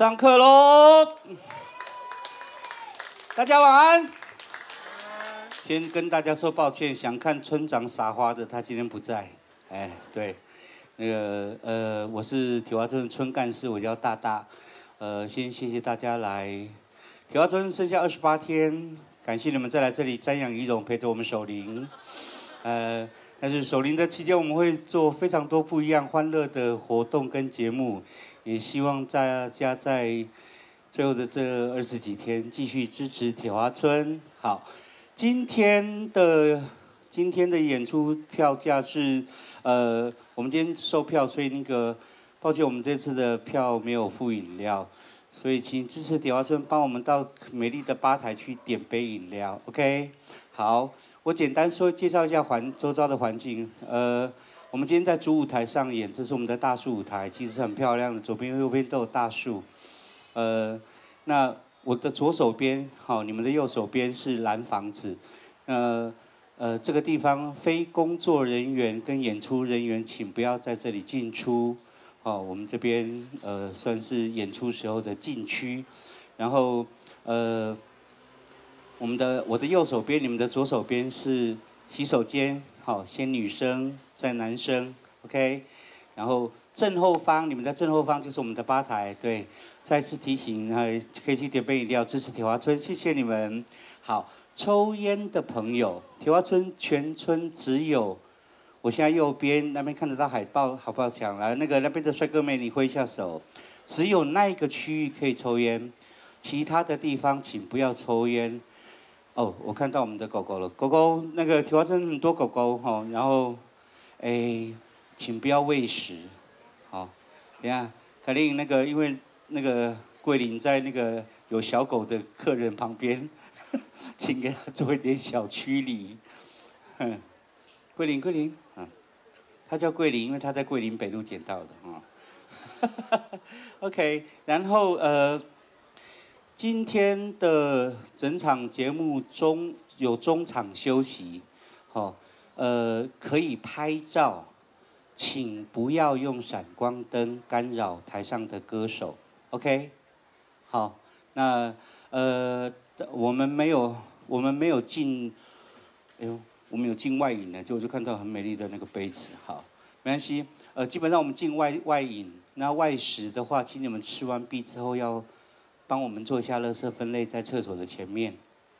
上课喽！大家晚安。先跟大家说抱歉，想看村长撒花的，他今天不在。哎，对，那个呃，我是铁花村的村干事，我叫大大。呃，先谢谢大家来。铁花村剩下二十八天，感谢你们再来这里瞻仰仪容，陪着我们守灵。呃，但是守灵的期间，我们会做非常多不一样欢乐的活动跟节目，也希望大家在最后的这二十几天继续支持铁花村。好。今天的今天的演出票价是，呃，我们今天售票，所以那个，抱歉，我们这次的票没有附饮料，所以请支持铁花村帮我们到美丽的吧台去点杯饮料，OK？好，我简单说介绍一下环周遭的环境，呃，我们今天在主舞台上演，这是我们的大树舞台，其实很漂亮的，左边右边都有大树，呃，那。我的左手边，好，你们的右手边是蓝房子，呃，呃，这个地方非工作人员跟演出人员，请不要在这里进出，哦，我们这边呃算是演出时候的禁区，然后呃，我们的我的右手边，你们的左手边是洗手间，好，先女生。在男生，OK，然后正后方，你们的正后方就是我们的吧台，对。再次提醒，呃，可以去点杯饮料支持铁花村，谢谢你们。好，抽烟的朋友，铁花村全村只有，我现在右边那边看得到海报，好不好抢？来，那个那边的帅哥美女挥一下手，只有那一个区域可以抽烟，其他的地方请不要抽烟。哦，我看到我们的狗狗了，狗狗那个铁花村很多狗狗哈，然后，哎，请不要喂食，好，等下可令那个因为。那个桂林在那个有小狗的客人旁边，请给他做一点小驱离。桂林，桂林，啊，他叫桂林，因为他在桂林北路捡到的啊。OK，然后呃，今天的整场节目中有中场休息，好，呃，可以拍照，请不要用闪光灯干扰台上的歌手。OK，好，那呃，我们没有，我们没有进，哎呦，我们有进外影呢，就我就看到很美丽的那个杯子，好，没关系，呃，基本上我们进外外影，那外食的话，请你们吃完毕之后要帮我们做一下垃圾分类，在厕所的前面，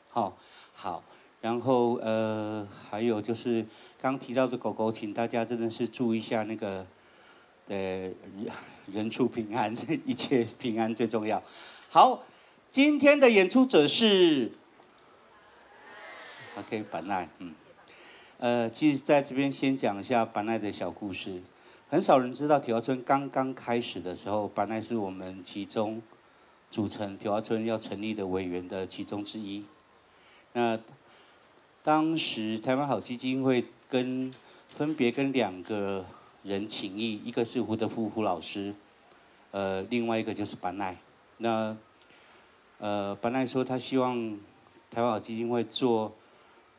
好，好，然后呃，还有就是刚提到的狗狗，请大家真的是注意一下那个。呃，人畜平安，一切平安最重要。好，今天的演出者是，OK，板奈，嗯，呃，其实在这边先讲一下板奈的小故事。很少人知道铁花村刚刚开始的时候，板奈是我们其中组成铁花村要成立的委员的其中之一。那当时台湾好基金会跟分别跟两个。人情谊，一个是胡德夫胡老师，呃，另外一个就是班奈。那，呃，班奈说他希望台湾好基金会做，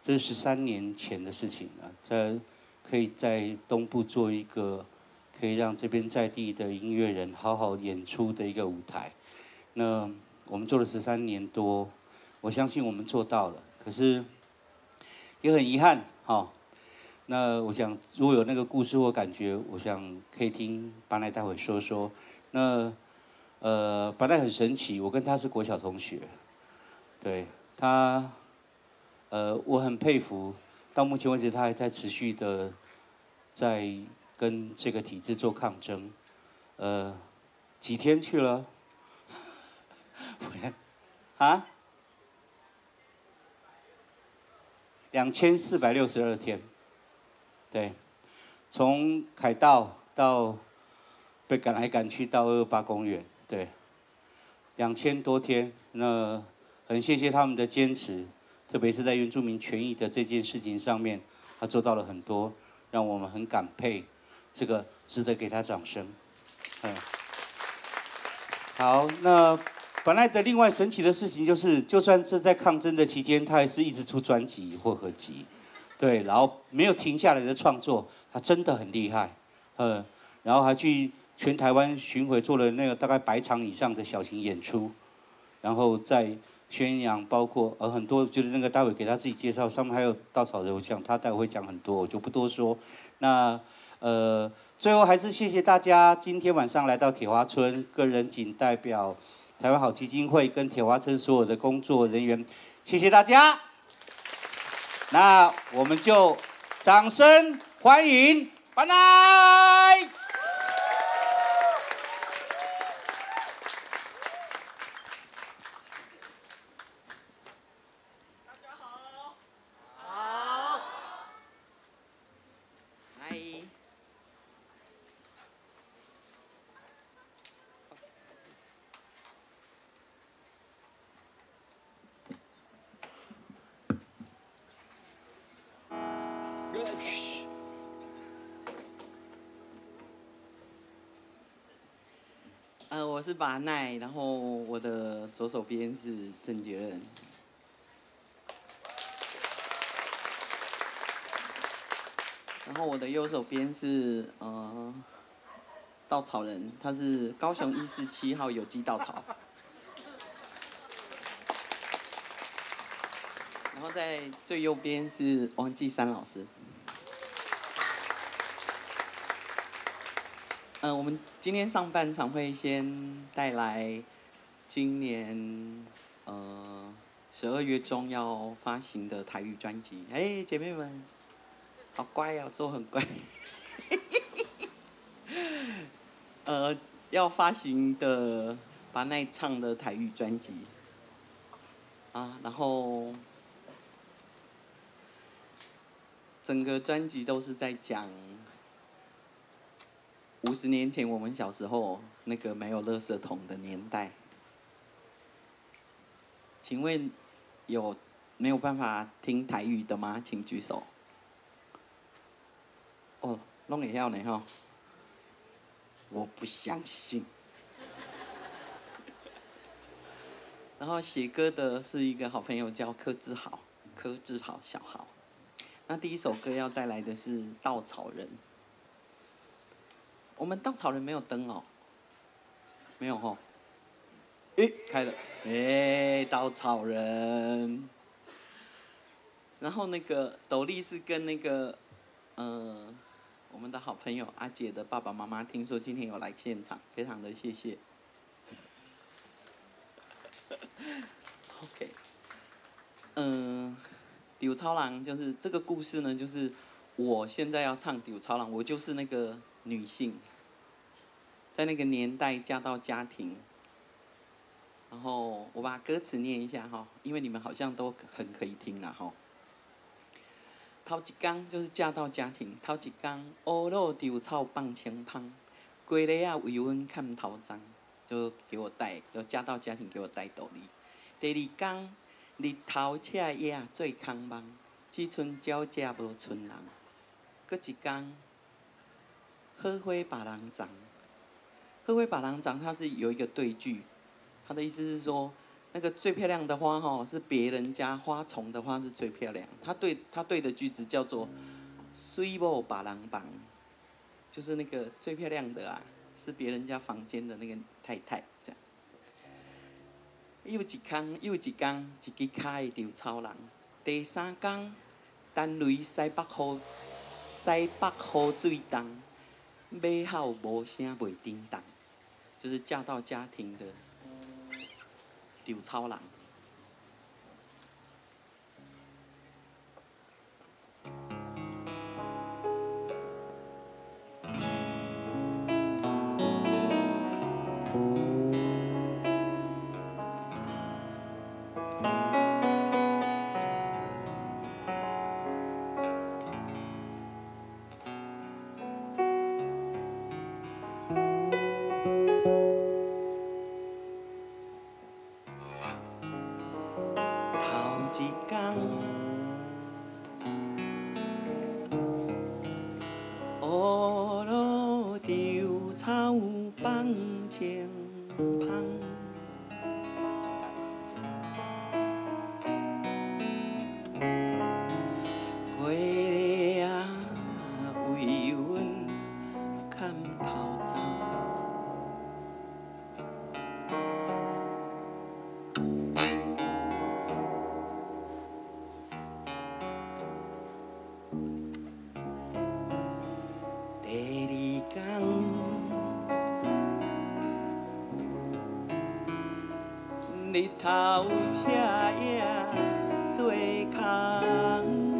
这是十三年前的事情了，在可以在东部做一个可以让这边在地的音乐人好好演出的一个舞台。那我们做了十三年多，我相信我们做到了，可是也很遗憾，哈。那我想，如果有那个故事或感觉，我想可以听巴奈待会说说。那呃，巴奈很神奇，我跟他是国小同学，对他，呃，我很佩服。到目前为止，他还在持续的在跟这个体制做抗争。呃，几天去了？啊？两千四百六十二天。对，从凯道到被赶来赶去到二二八公园，对，两千多天，那很谢谢他们的坚持，特别是在原住民权益的这件事情上面，他做到了很多，让我们很感佩，这个值得给他掌声。嗯，好，那本来的另外神奇的事情就是，就算是在抗争的期间，他还是一直出专辑或合集。对，然后没有停下来的创作，他真的很厉害，呃，然后还去全台湾巡回做了那个大概百场以上的小型演出，然后在宣扬，包括呃很多就是那个大伟给他自己介绍，上面还有稻草人像他待会会讲很多，我就不多说。那呃最后还是谢谢大家今天晚上来到铁花村，个人仅代表台湾好基金会跟铁花村所有的工作人员，谢谢大家。那我们就掌声欢迎，拜拜。是巴奈，然后我的左手边是郑杰任，然后我的右手边是呃稻草人，他是高雄一四七号有机稻草，然后在最右边是王继山老师。嗯，我们今天上半场会先带来今年呃十二月中要发行的台语专辑。哎，姐妹们，好乖哦，做很乖。呃，要发行的把奈唱的台语专辑啊，然后整个专辑都是在讲。五十年前，我们小时候那个没有垃圾桶的年代，请问有没有办法听台语的吗？请举手。哦，弄一下呢哈，我不相信。然后写歌的是一个好朋友叫柯志豪，柯志豪小豪。那第一首歌要带来的是《稻草人》。我们稻草人没有灯哦，没有吼。诶，开了，诶，稻草人。然后那个斗笠是跟那个，呃，我们的好朋友阿姐的爸爸妈妈，听说今天有来现场，非常的谢谢。OK，嗯，丢超郎就是这个故事呢，就是我现在要唱丢超郎，我就是那个女性。在那个年代嫁到家庭，然后我把歌词念一下哈，因为你们好像都很可以听啦哈。头一缸就是嫁到家庭，头一缸乌路丢草放青芳，过日啊为阮看头章，就给我带，就嫁到家庭给我带道理。第二缸日头赤夜最空梦，只剩鸟只无春人。搁一缸好花别人种。鹤灰把郎长，它是有一个对句，他的意思是说，那个最漂亮的花哈，是别人家花丛的花是最漂亮。他对他对的句子叫做“水某把郎帮”，就是那个最漂亮的啊，是别人家房间的那个太太这样。又一空又一天，一支开稻草人。第三天，单雷西北雨，西北雨水重，马号无声未叮当。就是嫁到家庭的丢超郎。日头赤影做空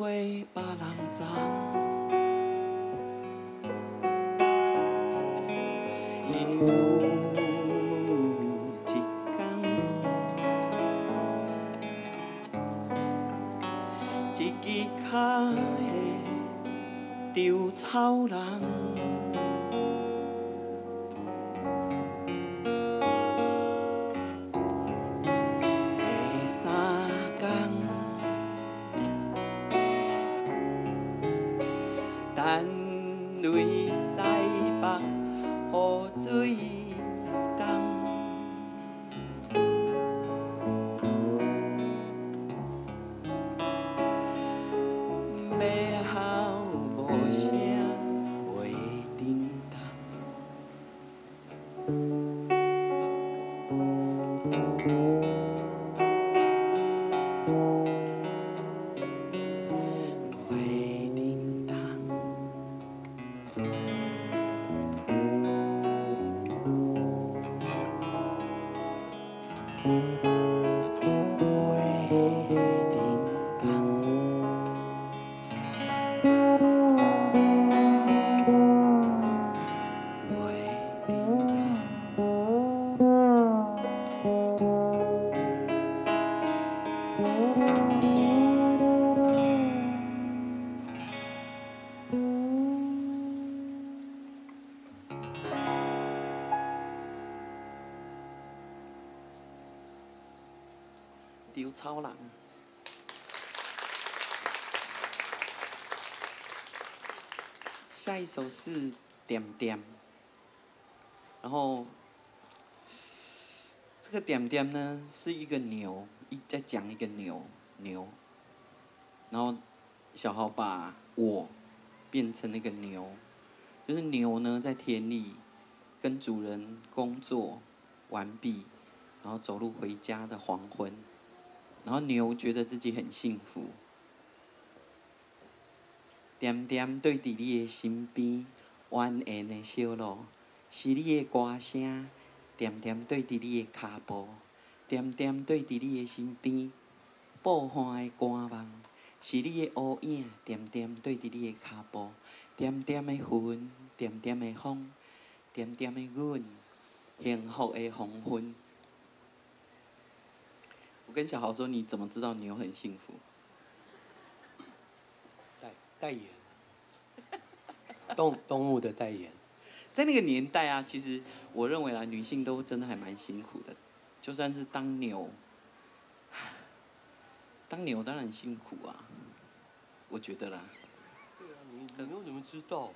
好超人。下一首是点点，然后这个点点呢是一个牛，一在讲一个牛牛，然后小豪把我变成那个牛，就是牛呢在田里跟主人工作完毕，然后走路回家的黄昏，然后牛觉得自己很幸福。点点对伫你的身边，蜿蜒的小路，是你的歌声。点点对伫你的脚步，点点对伫你的身边，播花的歌梦，是你的乌影。点点对伫你的脚步，点点的云，点点的风，点点的阮，幸福的黄昏。我跟小豪说，你怎么知道牛很幸福？代代言。动动物的代言，在那个年代啊，其实我认为啦，女性都真的还蛮辛苦的，就算是当牛，当牛当然辛苦啊，我觉得啦。对啊，你你又怎么知道？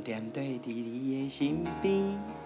点点对伫你的身边，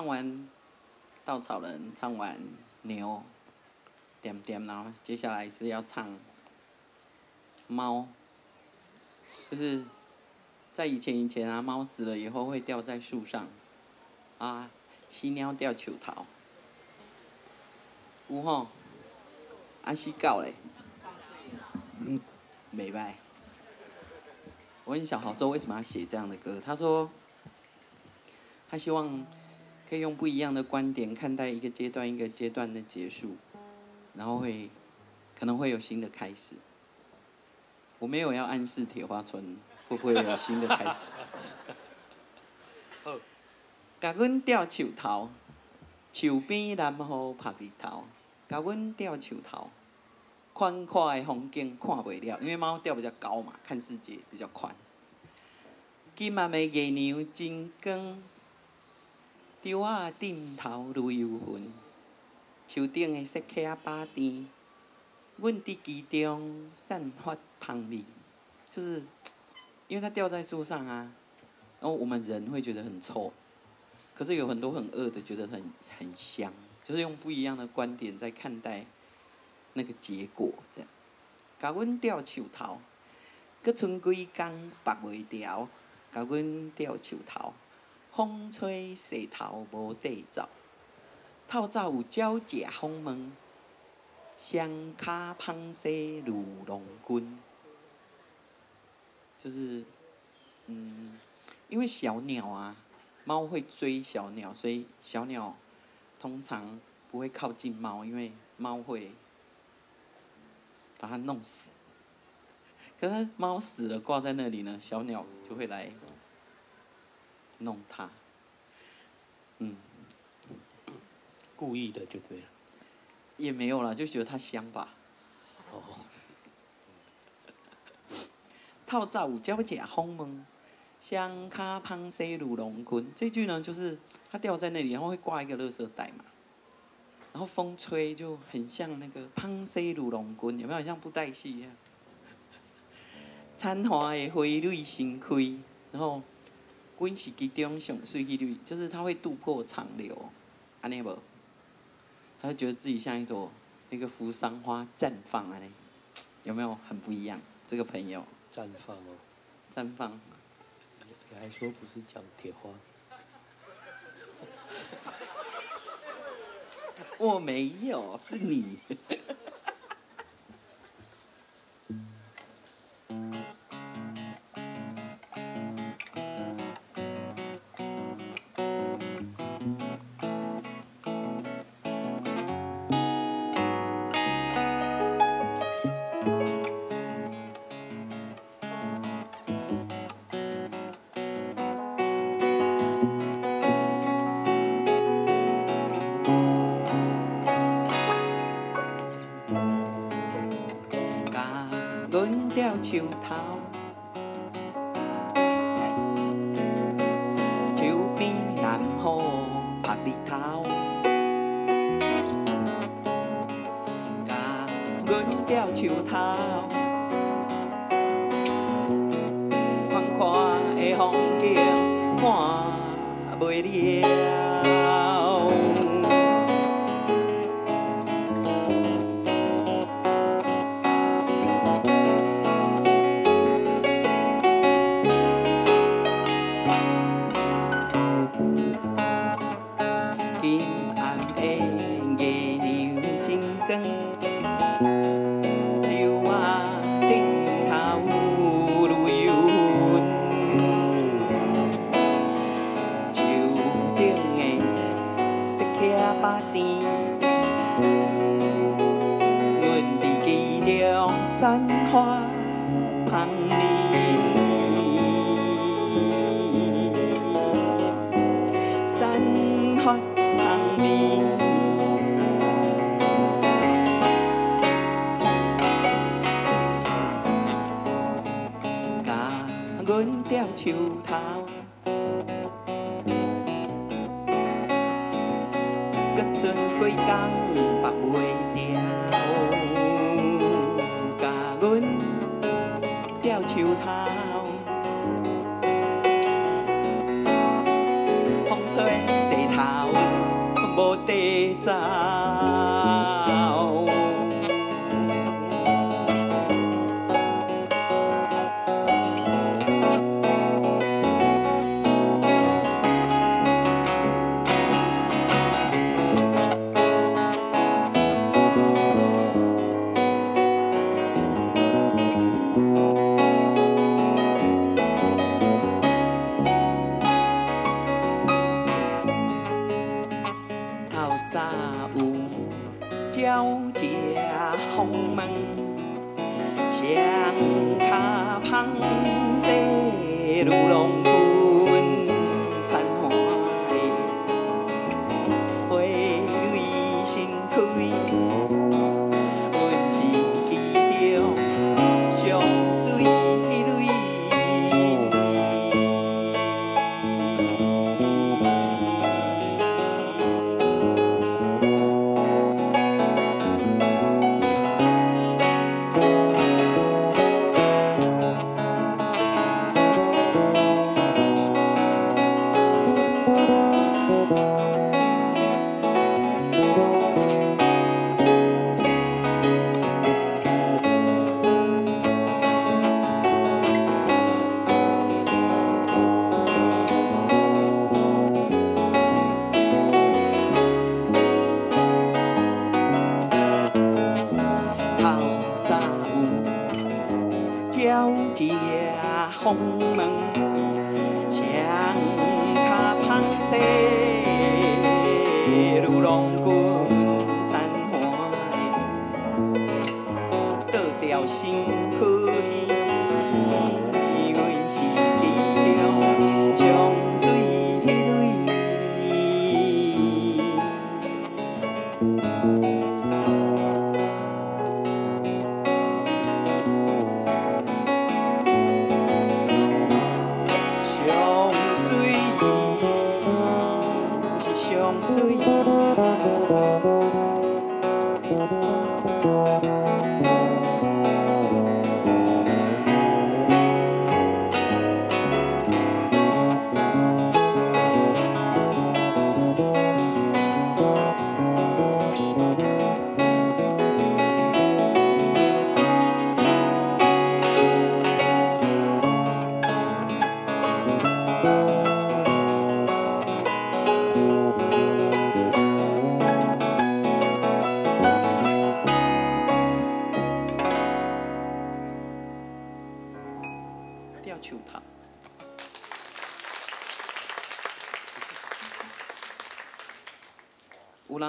唱完稻草人，唱完牛，点点，然后接下来是要唱猫，就是在以前以前啊，猫死了以后会吊在树上，啊，犀鸟吊树头，有吼，啊是狗嘞。嗯，没拜。我问小豪说为什么要写这样的歌？他说，他希望可以用不一样的观点看待一个阶段一个阶段的结束，然后会可能会有新的开始。我没有要暗示铁花村会不会有新的开始。甲阮吊树头，树边南雨晒日头，甲阮吊树头。宽阔的风景看袂了，因为猫吊比较高嘛，看世界比较宽。今晚的月亮真光，稻仔顶头如油云，树顶的石客仔巴甜，阮伫其中散发香味。就是因为它掉在树上啊，然后我们人会觉得很臭，可是有很多很恶的觉得很很香，就是用不一样的观点在看待那个结果，这样。甲阮吊树头，搁剩几工拔袂掉，甲阮吊树头，风吹石头无地走，透早有鸟食风门，双骹芳西如龙君。就是，嗯，因为小鸟啊，猫会追小鸟，所以小鸟通常不会靠近猫，因为猫会。把它弄死，可是猫死了挂在那里呢，小鸟就会来弄他，嗯，故意的就对了，也没有了，就觉得他香吧。哦，套灶五交假轰门，香卡胖西如龙坤，这句呢就是它吊在那里，然后会挂一个垃圾袋嘛。然后风吹就很像那个胖西如龙棍，有没有像布袋戏一样？残花的花蕊新开，然后滚是其中上水迄蕊，就是他会渡破长流，安尼无？他就觉得自己像一朵那个扶桑花绽放安尼，有没有很不一样？这个朋友绽放哦，绽放。你还说不是讲铁花？我没有，是你。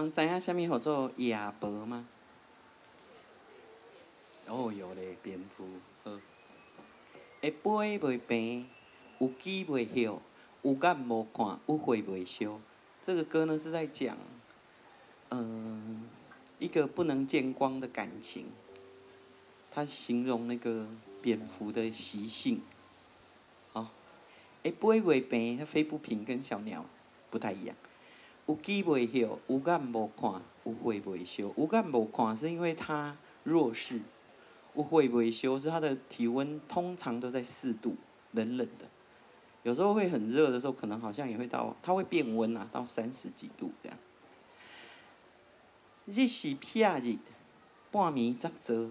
人知影什么叫做亚伯吗？哦，有嘞，蝙蝠。好，会飞袂平，有机袂晓，有眼无看，有血袂烧。这个歌呢是在讲，嗯、一个不能见光的感情。它形容那个蝙蝠的习性。哦，会飞袂平，它飞不平，跟小鸟不太一样。有机袂晓，有眼无看，有血袂烧。有眼无看是因为它弱势，有血袂烧是它的体温通常都在四度，冷冷的。有时候会很热的时候，可能好像也会到，它会变温啊，到三十几度这样。日是撇日，半暝则做，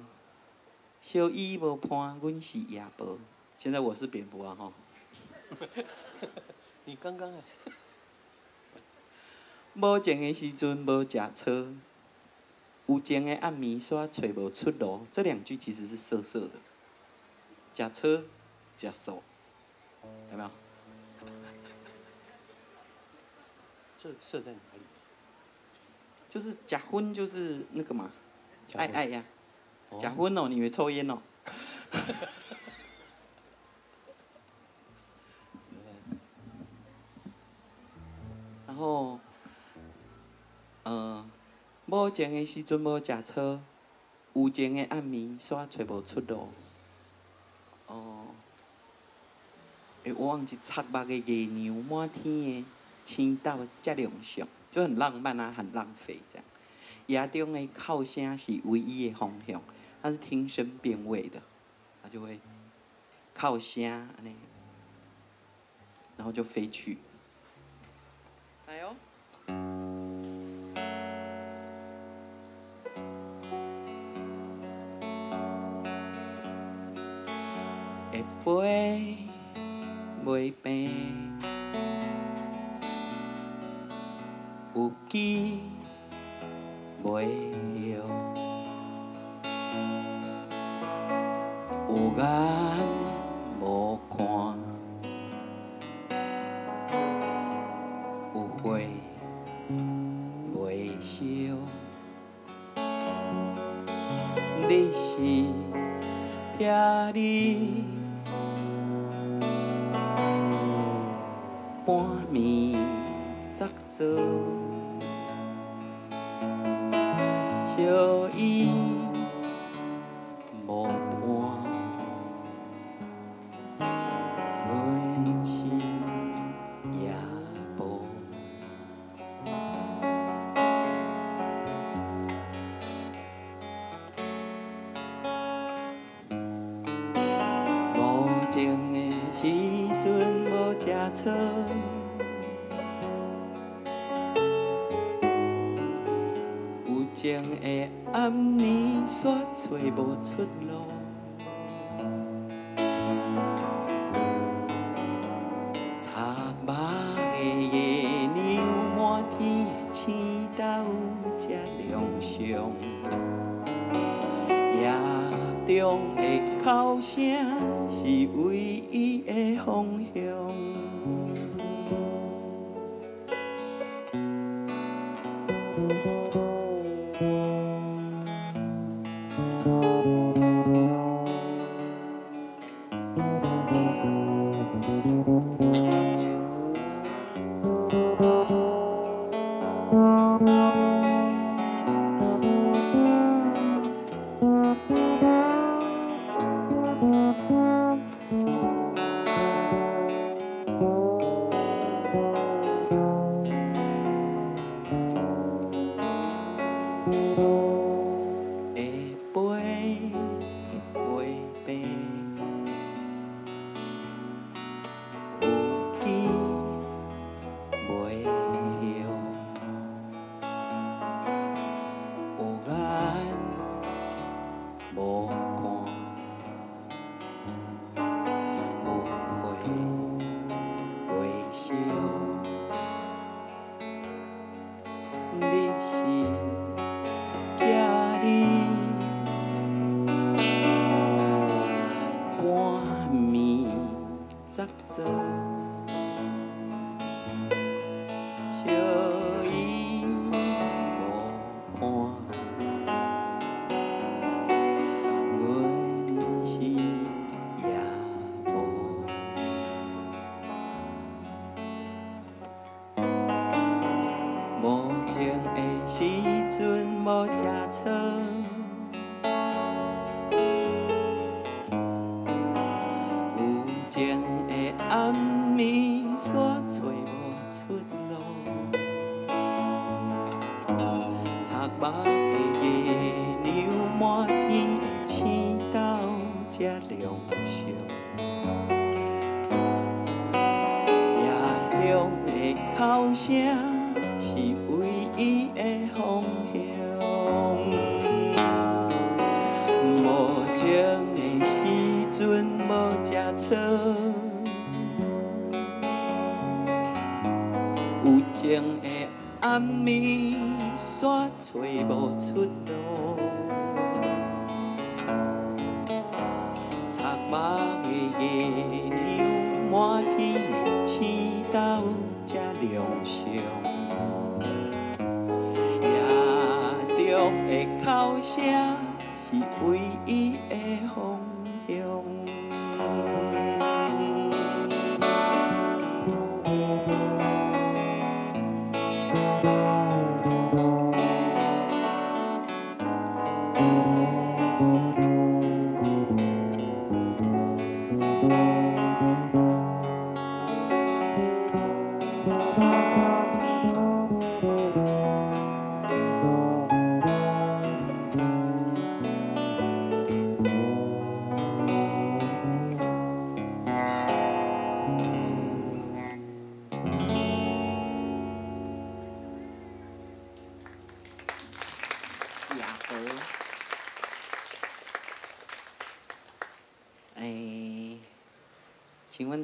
小雨无伴，阮是夜婆。现在我是蝙蝠啊哈。你刚刚哎，无情的时阵无食草，有情的暗暝煞找无出路。这两句其实是涩涩的，食草，食素，有没有？这设在哪里？就是假婚，就是那个嘛，爱爱呀，哦假婚哦，你以为抽烟哦？无情的时阵无食草，有情的暗暝煞找无出路。哦，诶，我忘记插目的月娘满天的青岛遮亮相，就很浪漫啊，很浪费这样。夜中的哭声是唯一的方向，它是听声辨位的，它就会哭声安尼，然后就飞去。来哦。袂平，有机袂晓，有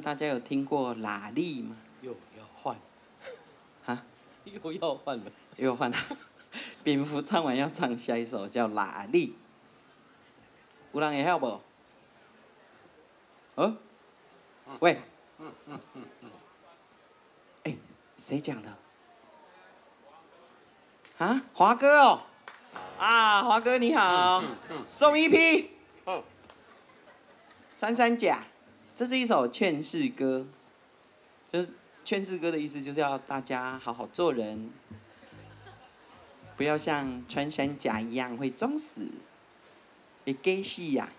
大家有听过拉力吗？又要换，哈？又要换了，又要换了。蝙蝠唱完要唱下一首叫拉力，有人会晓不？哦？喂？哎，谁讲的？啊，华哥哦！啊，华哥你好，送一批，穿山甲。这是一首劝世歌，就是劝世歌的意思，就是要大家好好做人，不要像穿山甲一样会装死，也给戏呀，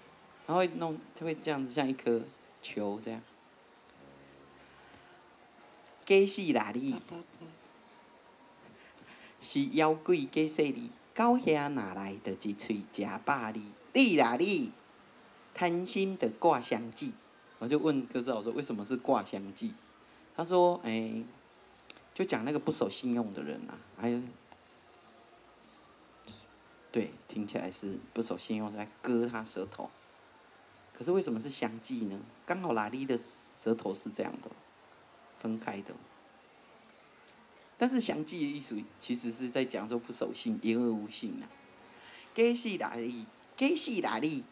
然后弄就会这样子，像一颗球这样，给戏哪里？是妖怪给说你，高兄哪来的一嘴假巴力？你哪里？贪心的挂香记。我就问哥子我说：“为什么是挂香记？”他说：“哎，就讲那个不守信用的人啊，还有，对，听起来是不守信用，来割他舌头。可是为什么是香记呢？刚好拉力的舌头是这样的，分开的。但是香记的意思其实是在讲说不守信，言而无信啊。给戏拉力，给戏拉力。”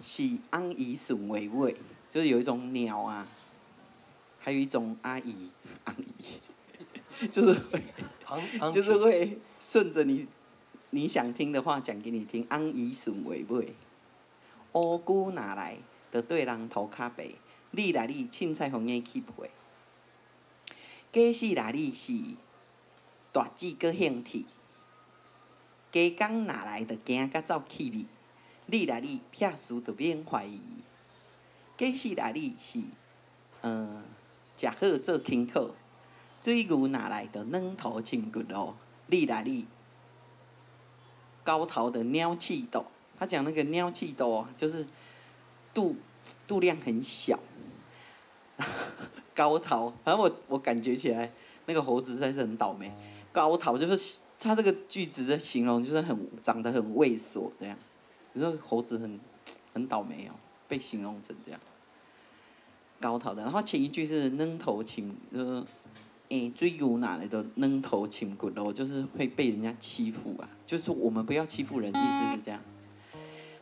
是安姨顺为尾，就是有一种鸟啊，还有一种阿姨，安姨，就是会，就是会顺着你你想听的话讲给你听。安姨顺为尾，乌龟拿来的对人头卡白，你来你凊彩红眼去配。假使来你是大志个兴趣，加工拿来的惊甲走气味。你来你撇输就免怀疑，假使来你是，嗯，食好做轻巧，水牛哪来的软头青骨咯？你来你高头的鸟气斗，他讲那个鸟气斗就是度度量很小，高头，反正我我感觉起来那个猴子实在是很倒霉。高头就是他这个句子的形容，就是很长得很猥琐这样。你说猴子很很倒霉哦，被形容成这样，高头的。然后前一句是扔头青，呃，诶，追牛哪来的扔头青骨头，就是会被人家欺负啊。就是我们不要欺负人，意思是这样。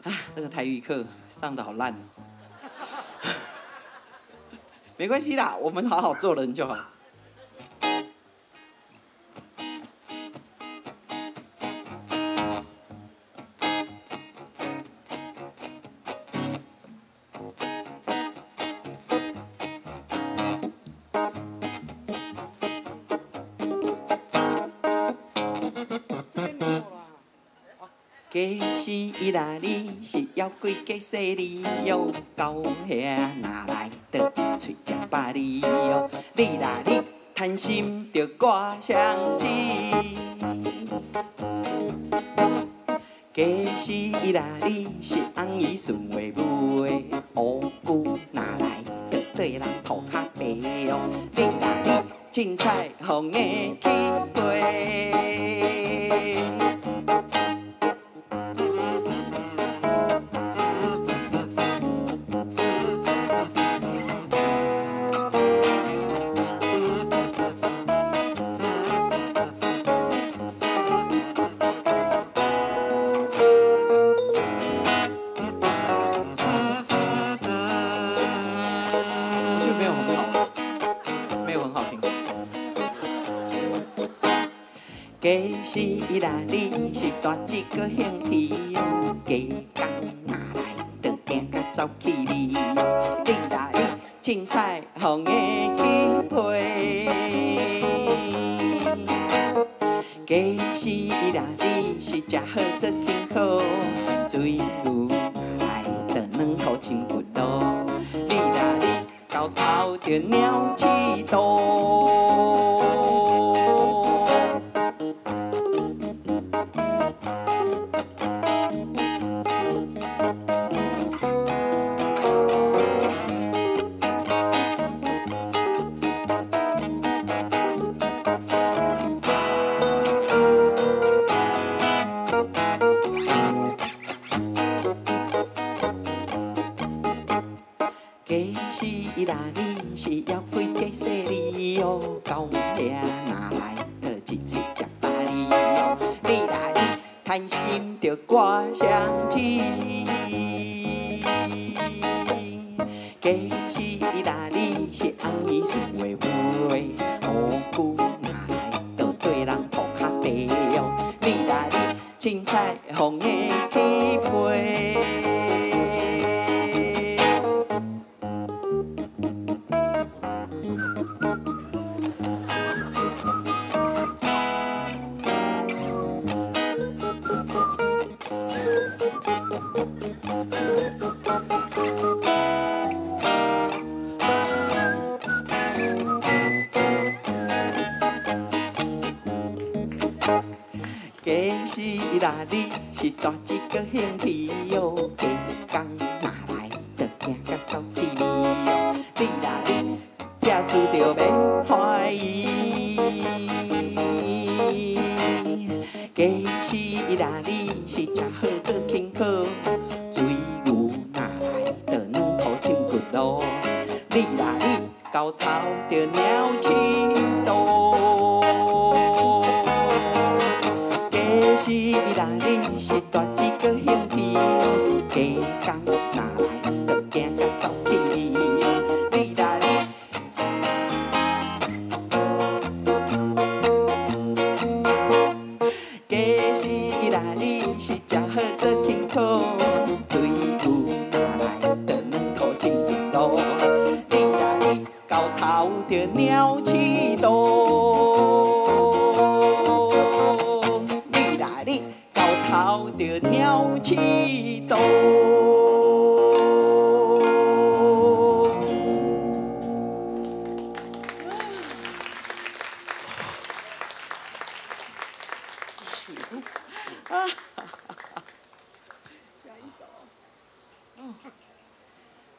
啊，这个台语课上的好烂哦。没关系啦，我们好好做人就好。假使伊若你是妖怪假势利哟，到遐哪来得一喙食百里哟？你若你贪心着挂相机，假使伊若你是红衣顺话妹，乌龟哪来得对人涂骹白哟？你若你凊彩互硬去假使伊拉你是大一个兄弟哟，假工哪来得惊甲走去你哟？你若你凊彩互硬去配。假使伊拉你是食好做起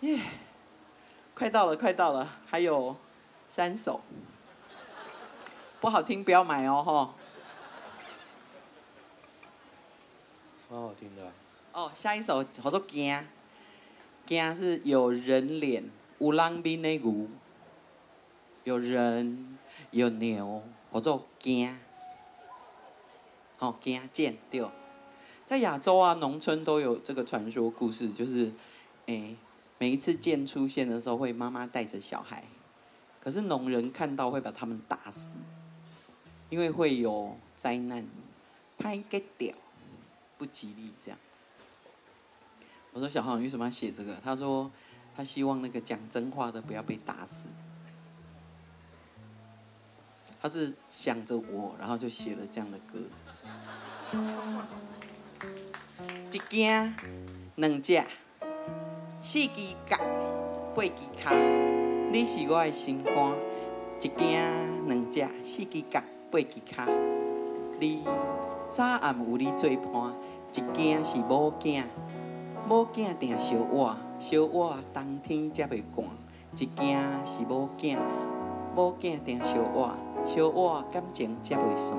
耶，快到了，快到了，还有三首，不好听不要买哦，吼。蛮好听的啊、哦，下一首叫做惊，惊是有人脸，有人面的牛，有人有牛，叫做惊。哦，惊见对。在亚洲啊，农村都有这个传说故事，就是，诶，每一次剑出现的时候，会妈妈带着小孩，可是农人看到会把他们打死，因为会有灾难，拍个屌，不吉利这样。我说小浩，你为什么要写这个？他说他希望那个讲真话的不要被打死。他是想着我，然后就写了这样的歌。一件两只四支角八支骹，你是我的心肝。一件两只四支角八支骹，你早暗有你做伴。一件是某囝，某囝定烧碗，小碗冬天才袂寒。一件是某囝，某囝定烧碗，小碗感情才袂散。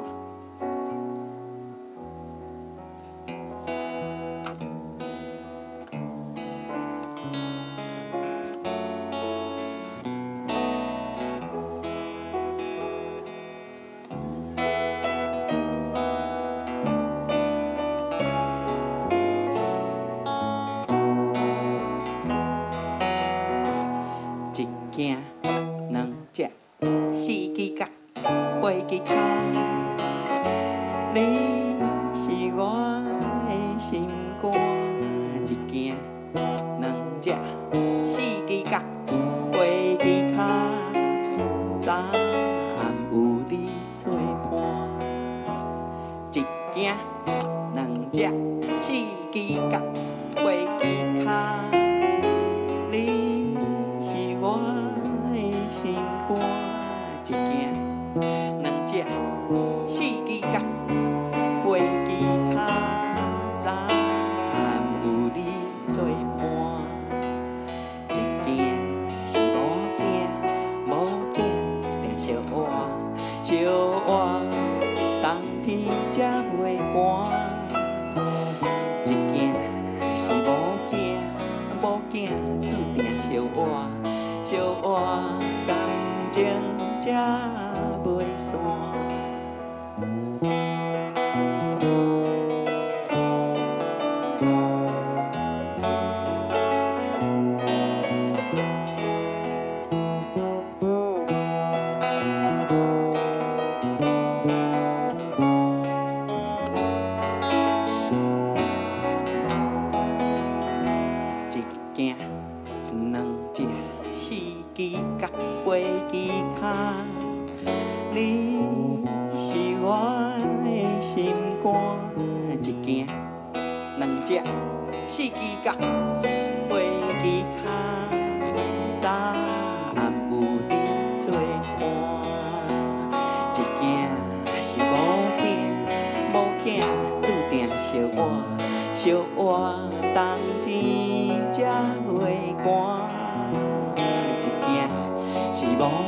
四只脚，八只脚，早暗有你做伴，一件是无件，无件注定相偎，相偎冬天才袂寒，一件是无。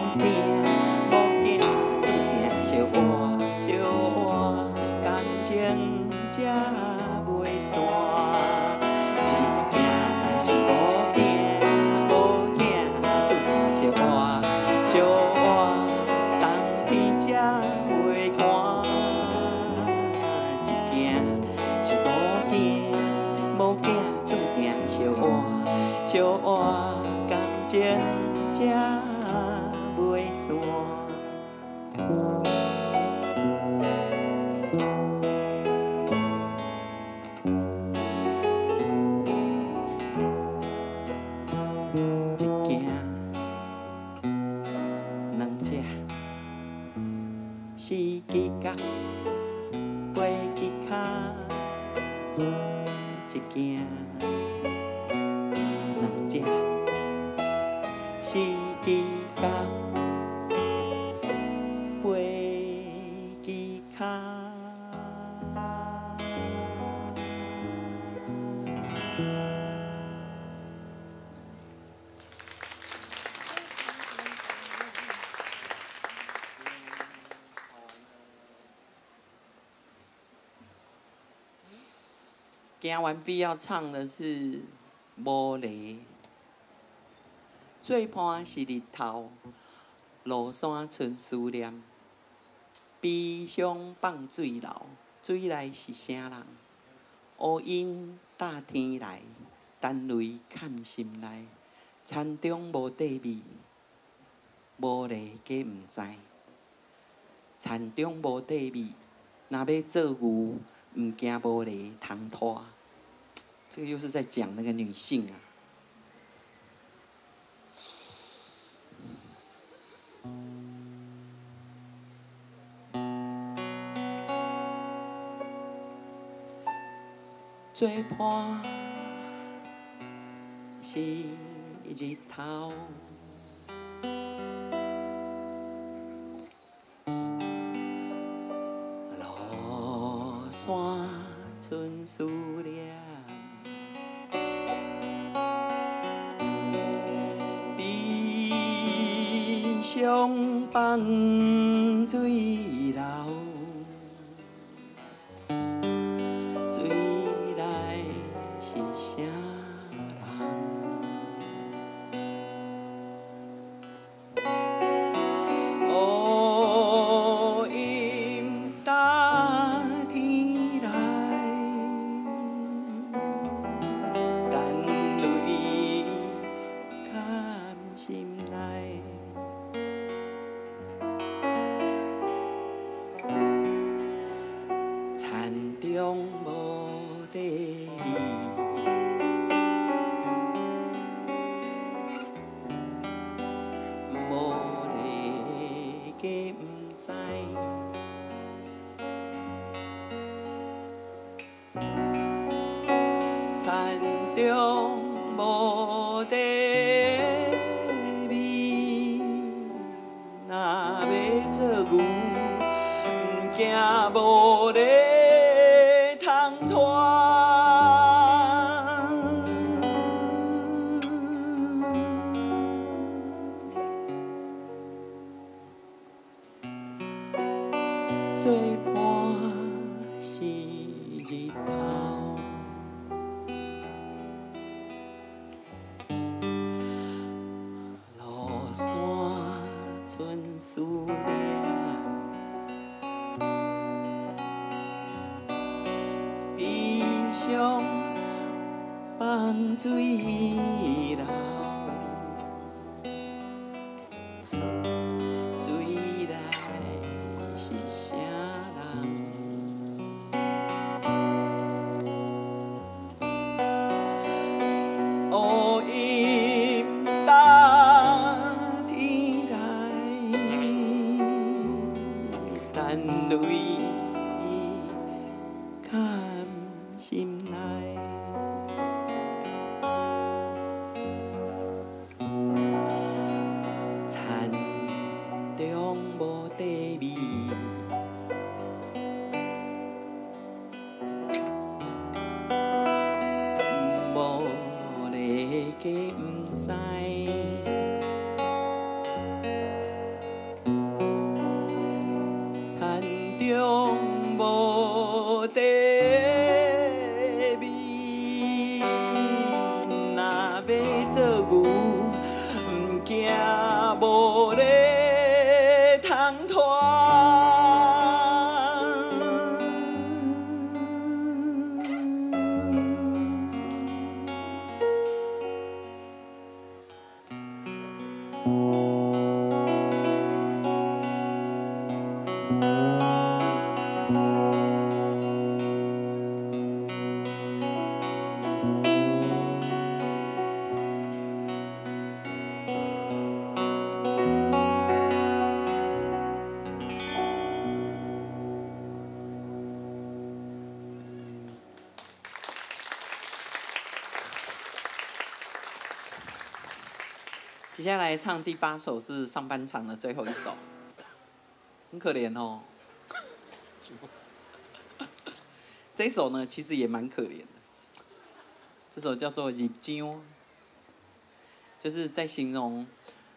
行完毕要唱的是《无泪》，最怕是日头，落山剩思念，悲伤放水流，水内是啥人？乌云搭天来，等泪看心内，田中无地味，无泪皆毋知，田中无地味，若要做牛。毋惊无力通拖，这个又是在讲那个女性啊。做伴是日头。悲伤放，水中无地无接下来唱第八首是上半场的最后一首，很可怜哦。这首呢，其实也蛮可怜的。这首叫做《入江》，就是在形容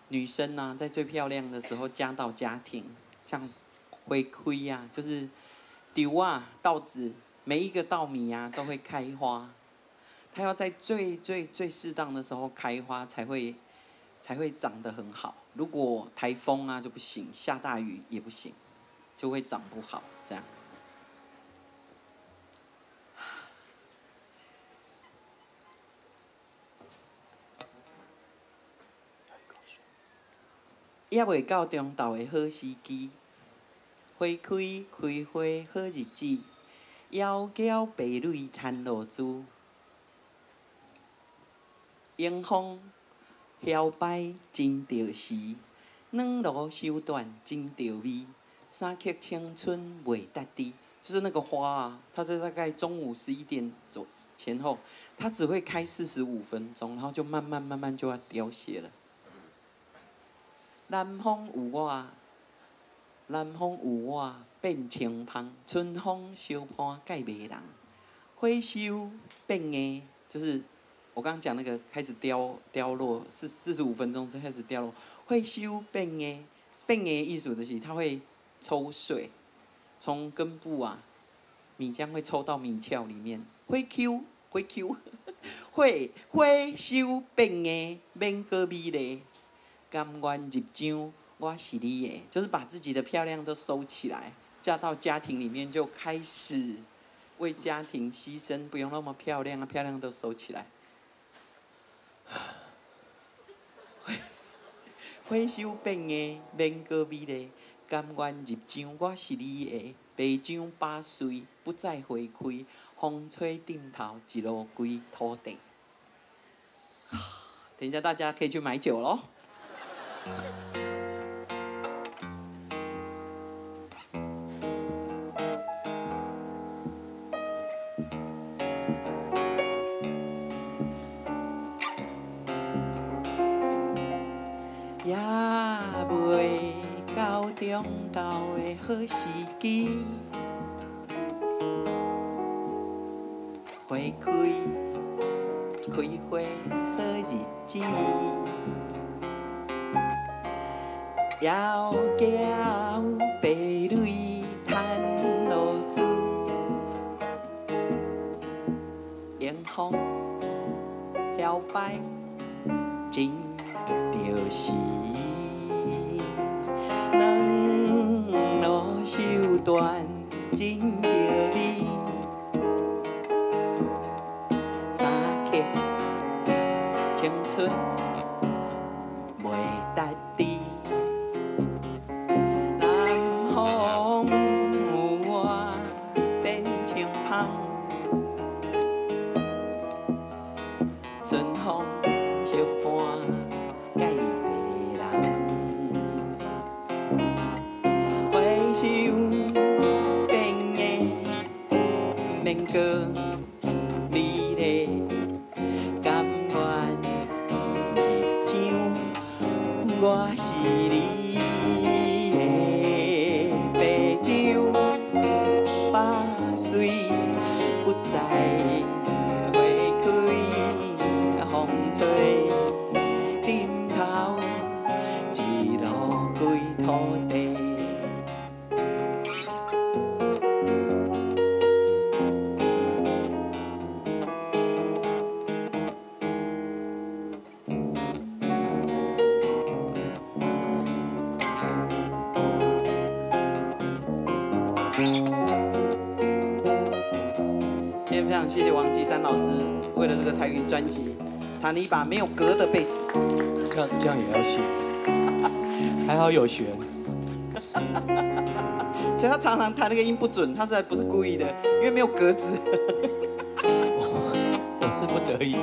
女生呢、在最漂亮的时候嫁到家庭，像花开呀、就是丢啊稻子，每一个稻米呀、都会开花。它要在最最最适当的时候开花，才会才会长得很好。如果台风啊就不行，下大雨也不行，就会长不好。这样。也未到中昼的好时机，花开开花好日子，窈窕白蕊叹露珠。迎风摇摆真着时，软炉手段真着味，三刻青春袂得滴。就是那个花啊，它在大概中午十一点左前后，它只会开四十五分钟，然后就慢慢慢慢就要凋谢了。南风有我，南风有我变青芳，春风相伴盖袂人，花收变硬，就是我刚刚讲那个开始凋凋落，四四十五分钟才开始凋落，花收变诶，变诶艺术就是它会抽水。从根部啊，米浆会抽到米鞘里面，会 Q 会 Q，会会修变的免个美丽，甘愿入场，我是你的，就是把自己的漂亮都收起来，嫁到家庭里面就开始为家庭牺牲，不用那么漂亮啊，漂亮都收起来。挥手变个免咖啡的。甘愿入帐，我是你的白将八岁，不再回开。风吹顶头，一路归土地。等一下，大家可以去买酒喽。土地。谢谢王吉山老师，为了这个台语专辑，弹了一把没有格的贝斯。这样这样也要写，还好有弦。所以他常常弹那个音不准，他实在不是故意的，因为没有格子。我是不得已。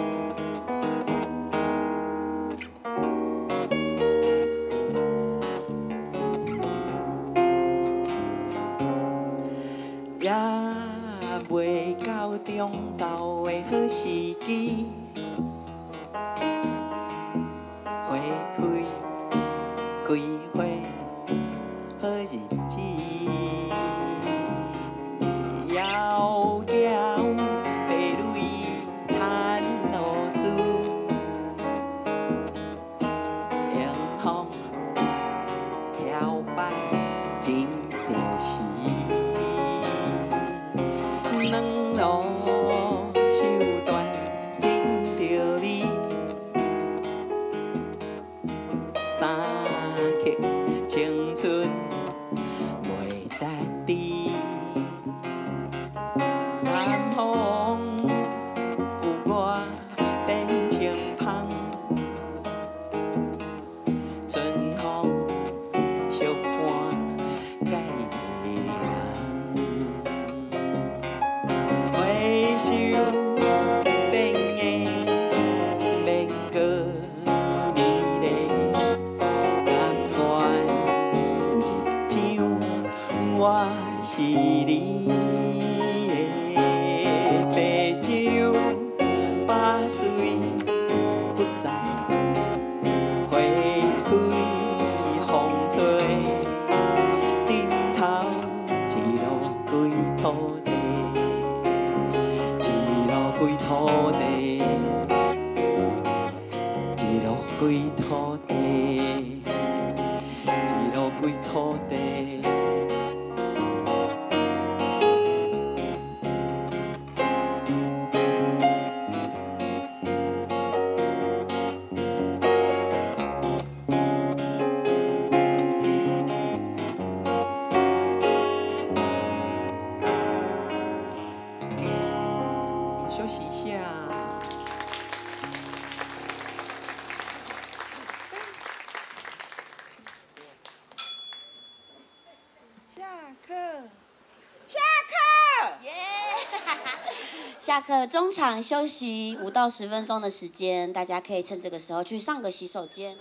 下课中场休息五到十分钟的时间，大家可以趁这个时候去上个洗手间。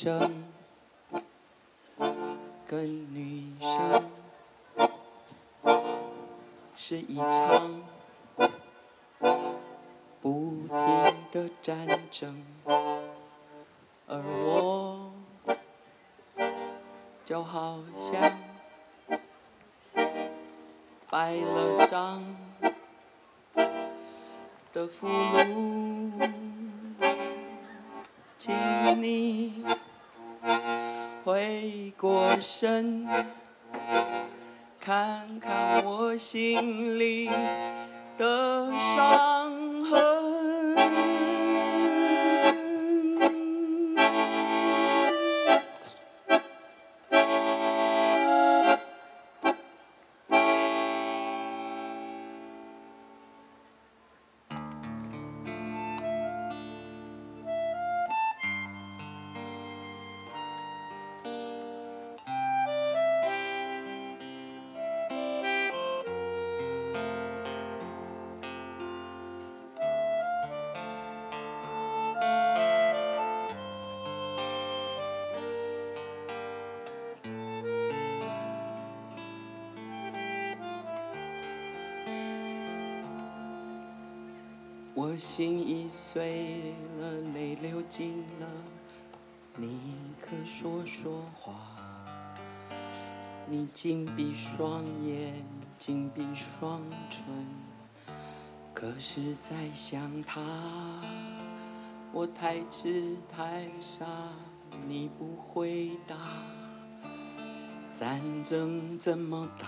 生跟女生是一场不停的战争，而我就好像败了仗的俘虏。请你过身，看看我心里闭双眼，紧闭双唇，可是在想他。我太痴太傻，你不回答。战争这么大。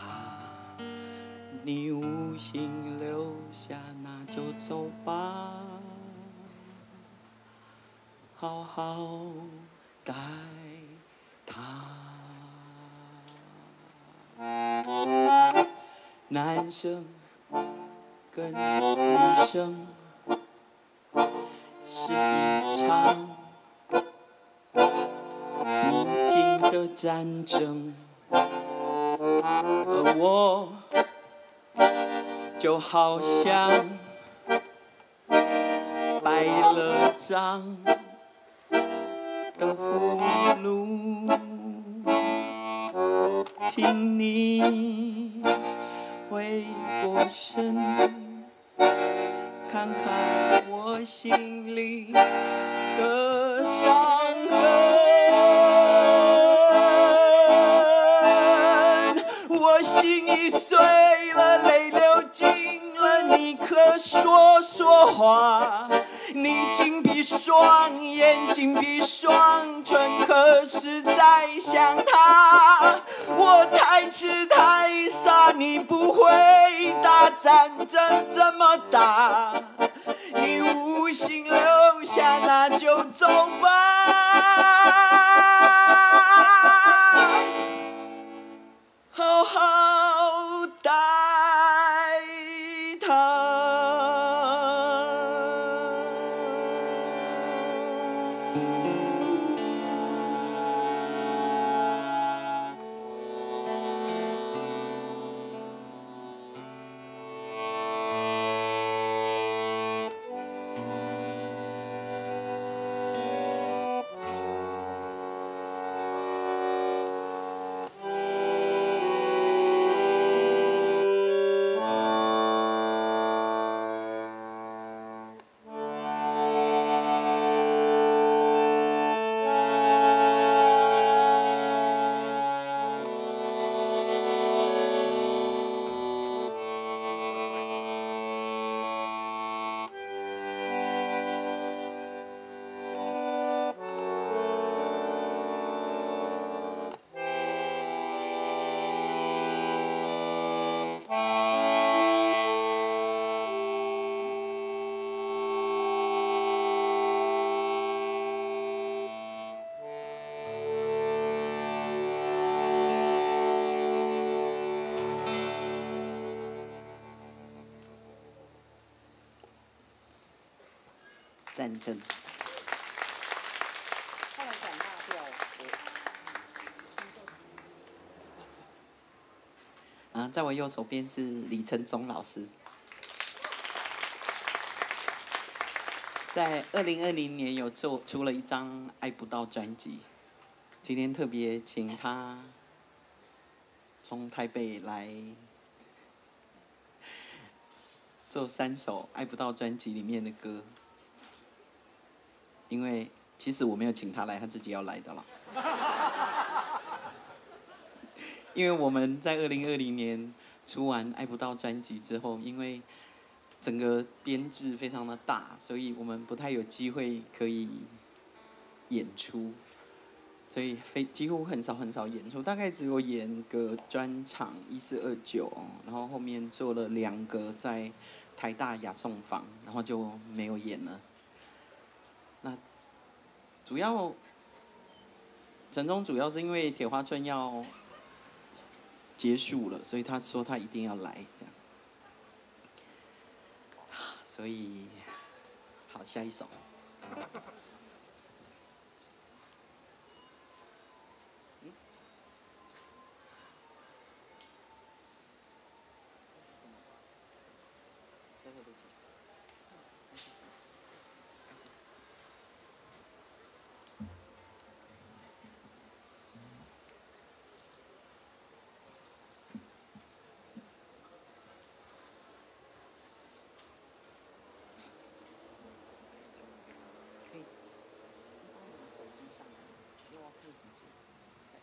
你无心留下，那就走吧，好好待男生跟女生是一场不停的战争，而我。就好像败了仗的俘虏，请你回过身，看看我心里的伤痕。我心已碎了，泪流尽了，你可说说话？你紧闭双眼，紧闭双唇，可是在想他。我太痴太傻，你不回答，战争怎么打，你无心留下，那就走吧。好好在我右手边是李承宗老师，在二零二零年有做出了一张《爱不到》专辑，今天特别请他从台北来做三首《爱不到》专辑里面的歌，因为其实我没有请他来，他自己要来的了。因为我们在二零二零年出完《爱不到》专辑之后，因为整个编制非常的大，所以我们不太有机会可以演出，所以非几乎很少很少演出，大概只有演个专场一四二九，然后后面做了两个在台大雅颂坊，然后就没有演了。那主要陈忠主要是因为铁花村要结束了，所以他说他一定要来这样。所以，好，下一首。嗯可以放你手机上，因为我要看时间。再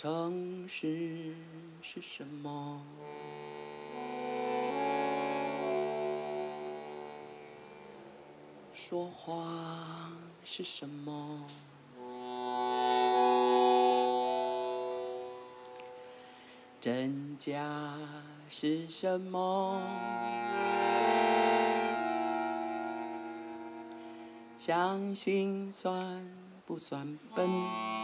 城市是什么？说谎是什么？真假是什么？相信算不算笨？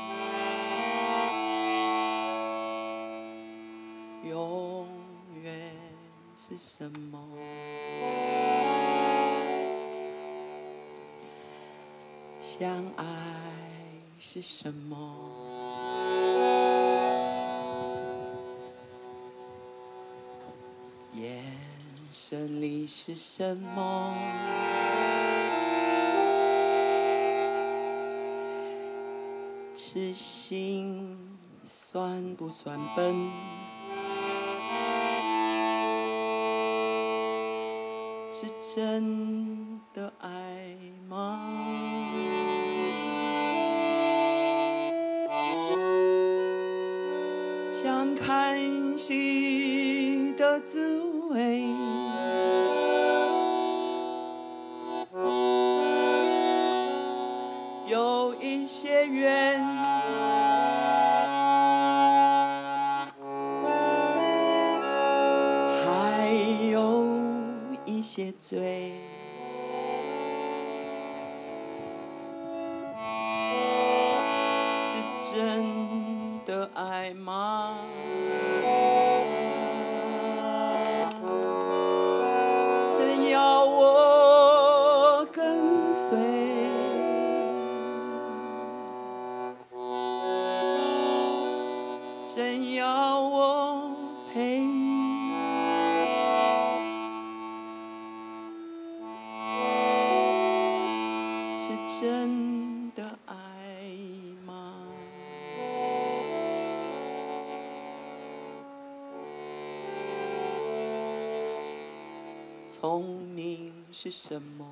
什么？相爱是什么？眼神里是什么？痴心算不算笨？是真罪。是真的爱吗？什么？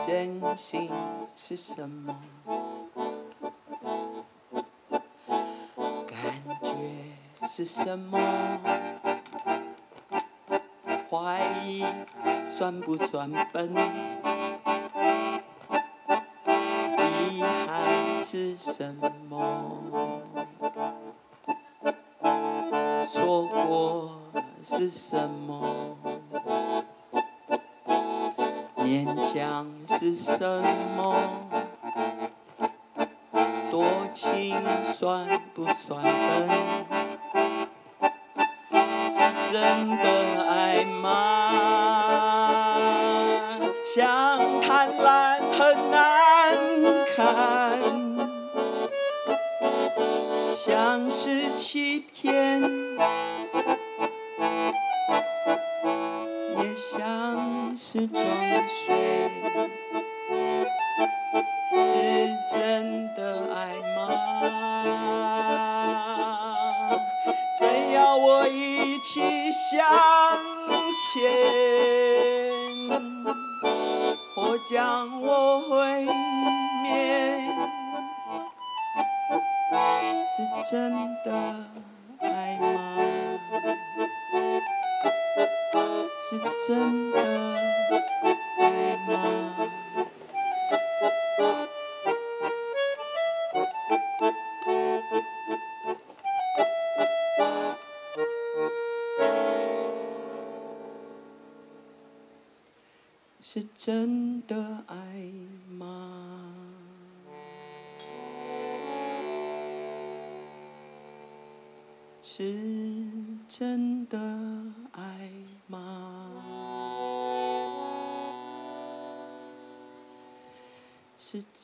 真心是什么？感觉是什么？怀疑算不算笨？遗憾是什么？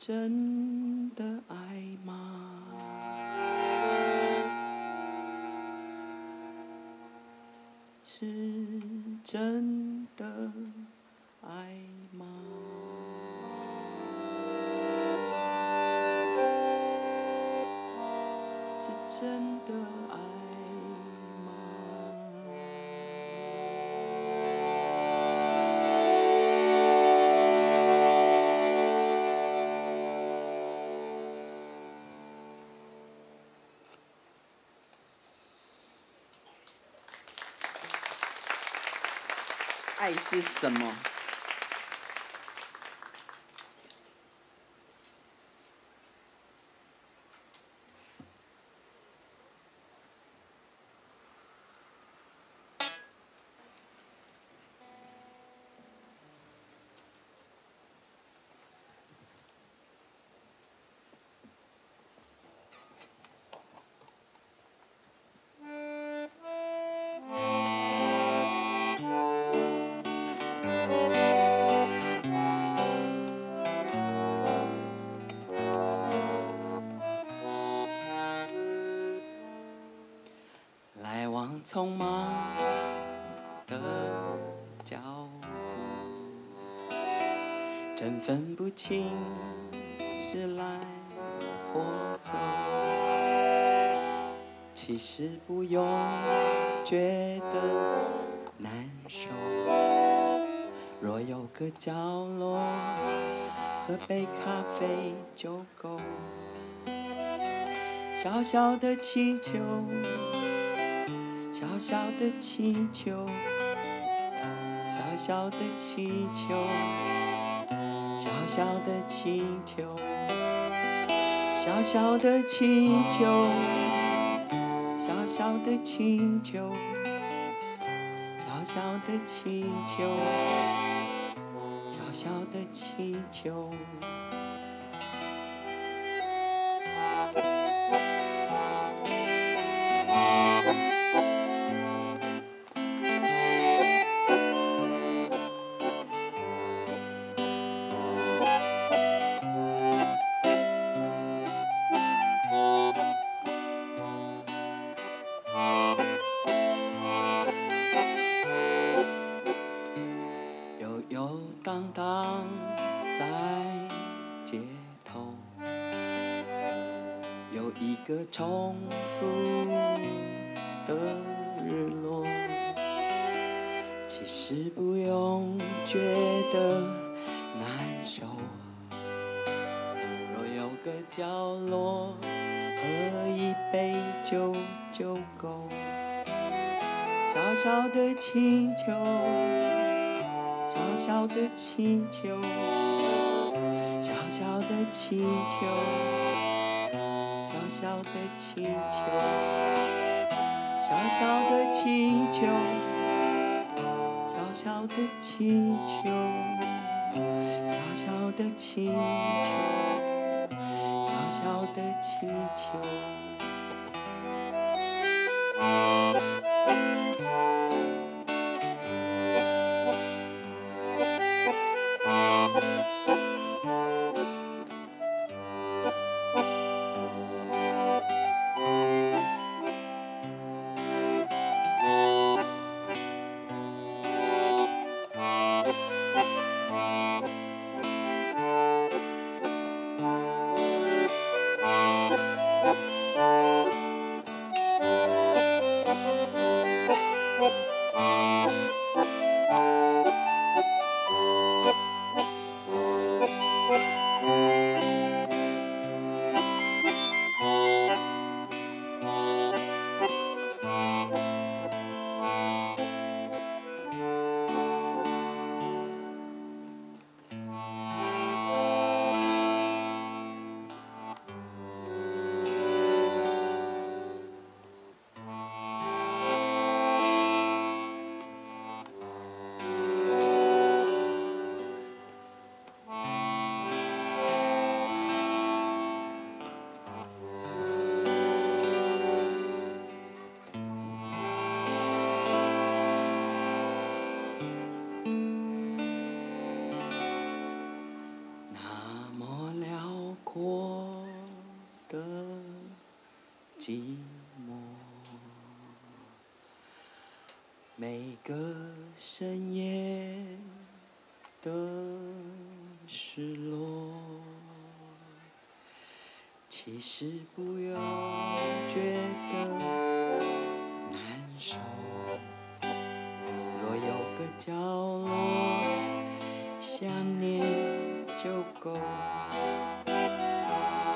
真爱是什么？匆忙的脚步，真分不清是来或走。其实不用觉得难受。若有个角落，喝杯咖啡就够。小小的气球，小小的气球，小小的气球，小小的气球，小小的气球，小小的气球，小小的气球，小小的气球。寂寞，每个深夜的失落，其实不用觉得难受。若有个角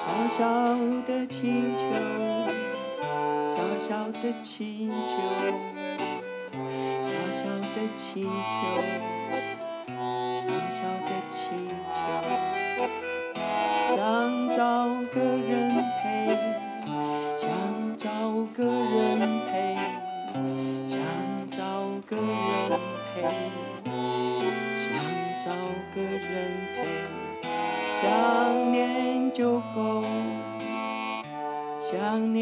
小小的气球，小小的气球，小小的气球，小小的气球，想找个想你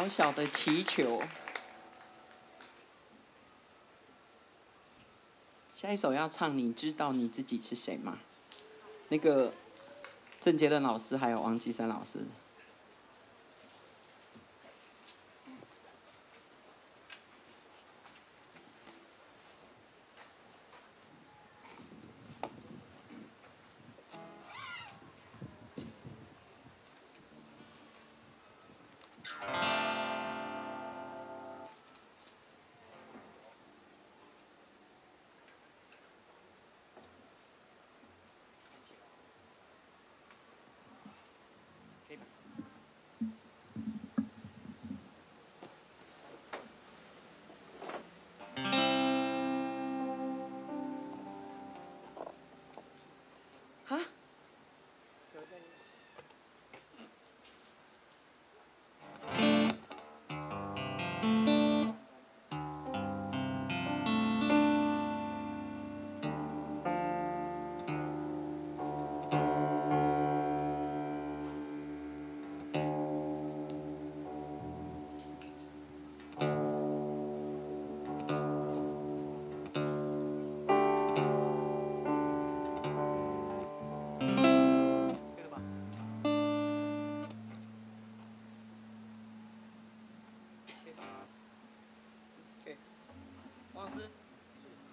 小小的祈求。下一首要唱你知道你自己是谁吗？那个郑杰伦老师还有王继山老师。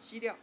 基调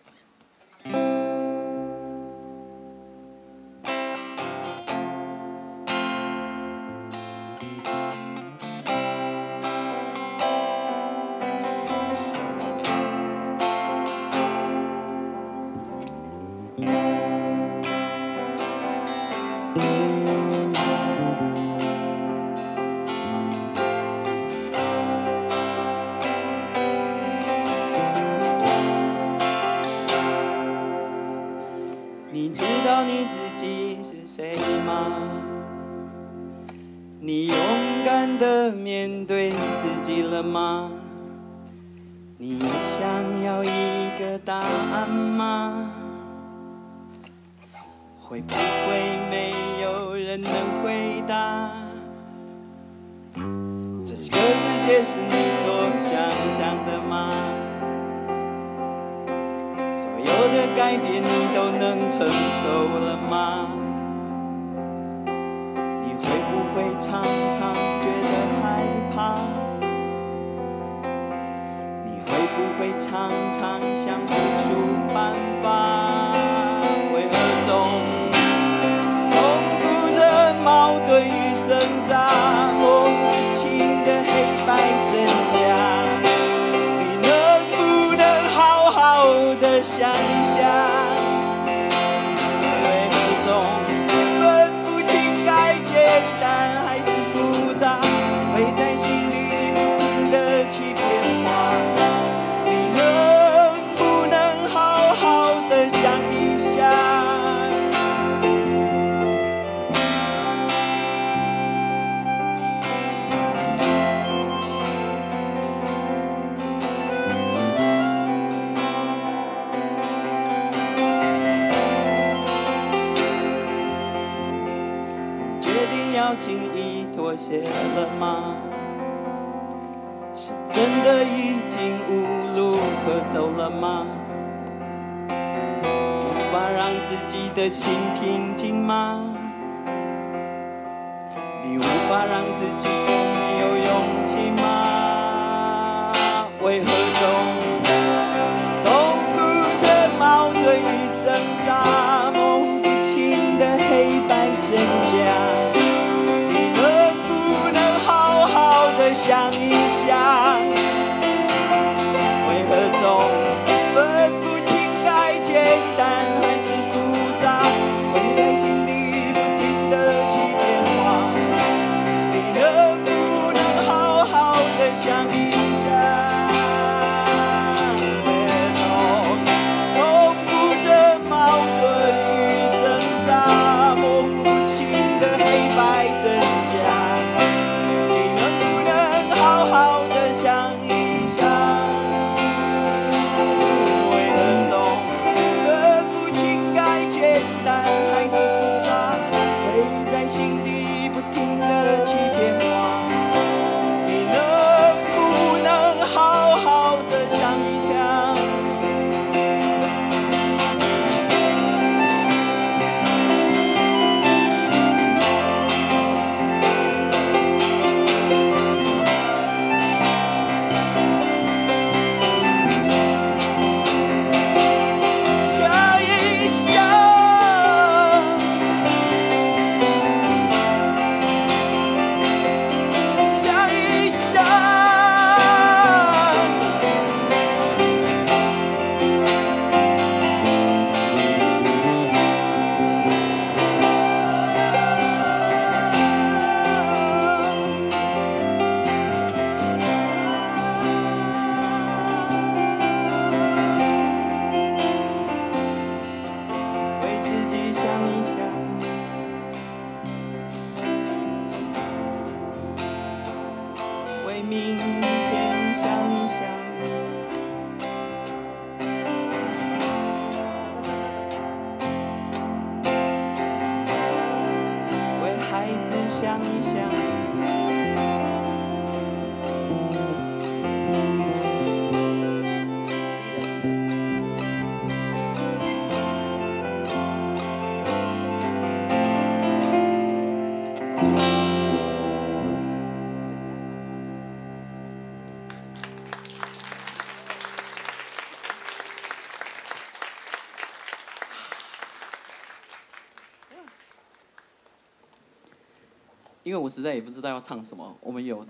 因为我实在也不知道要唱什么，我们有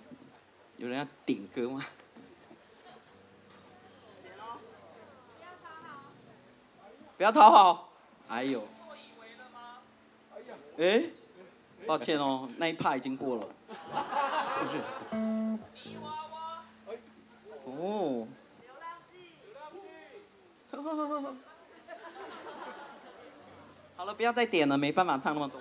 有人要点歌吗？不要讨好。哎呦。哎，抱歉哦，那一趴已经过了。哦。好了，不要再点了，没办法唱那么多。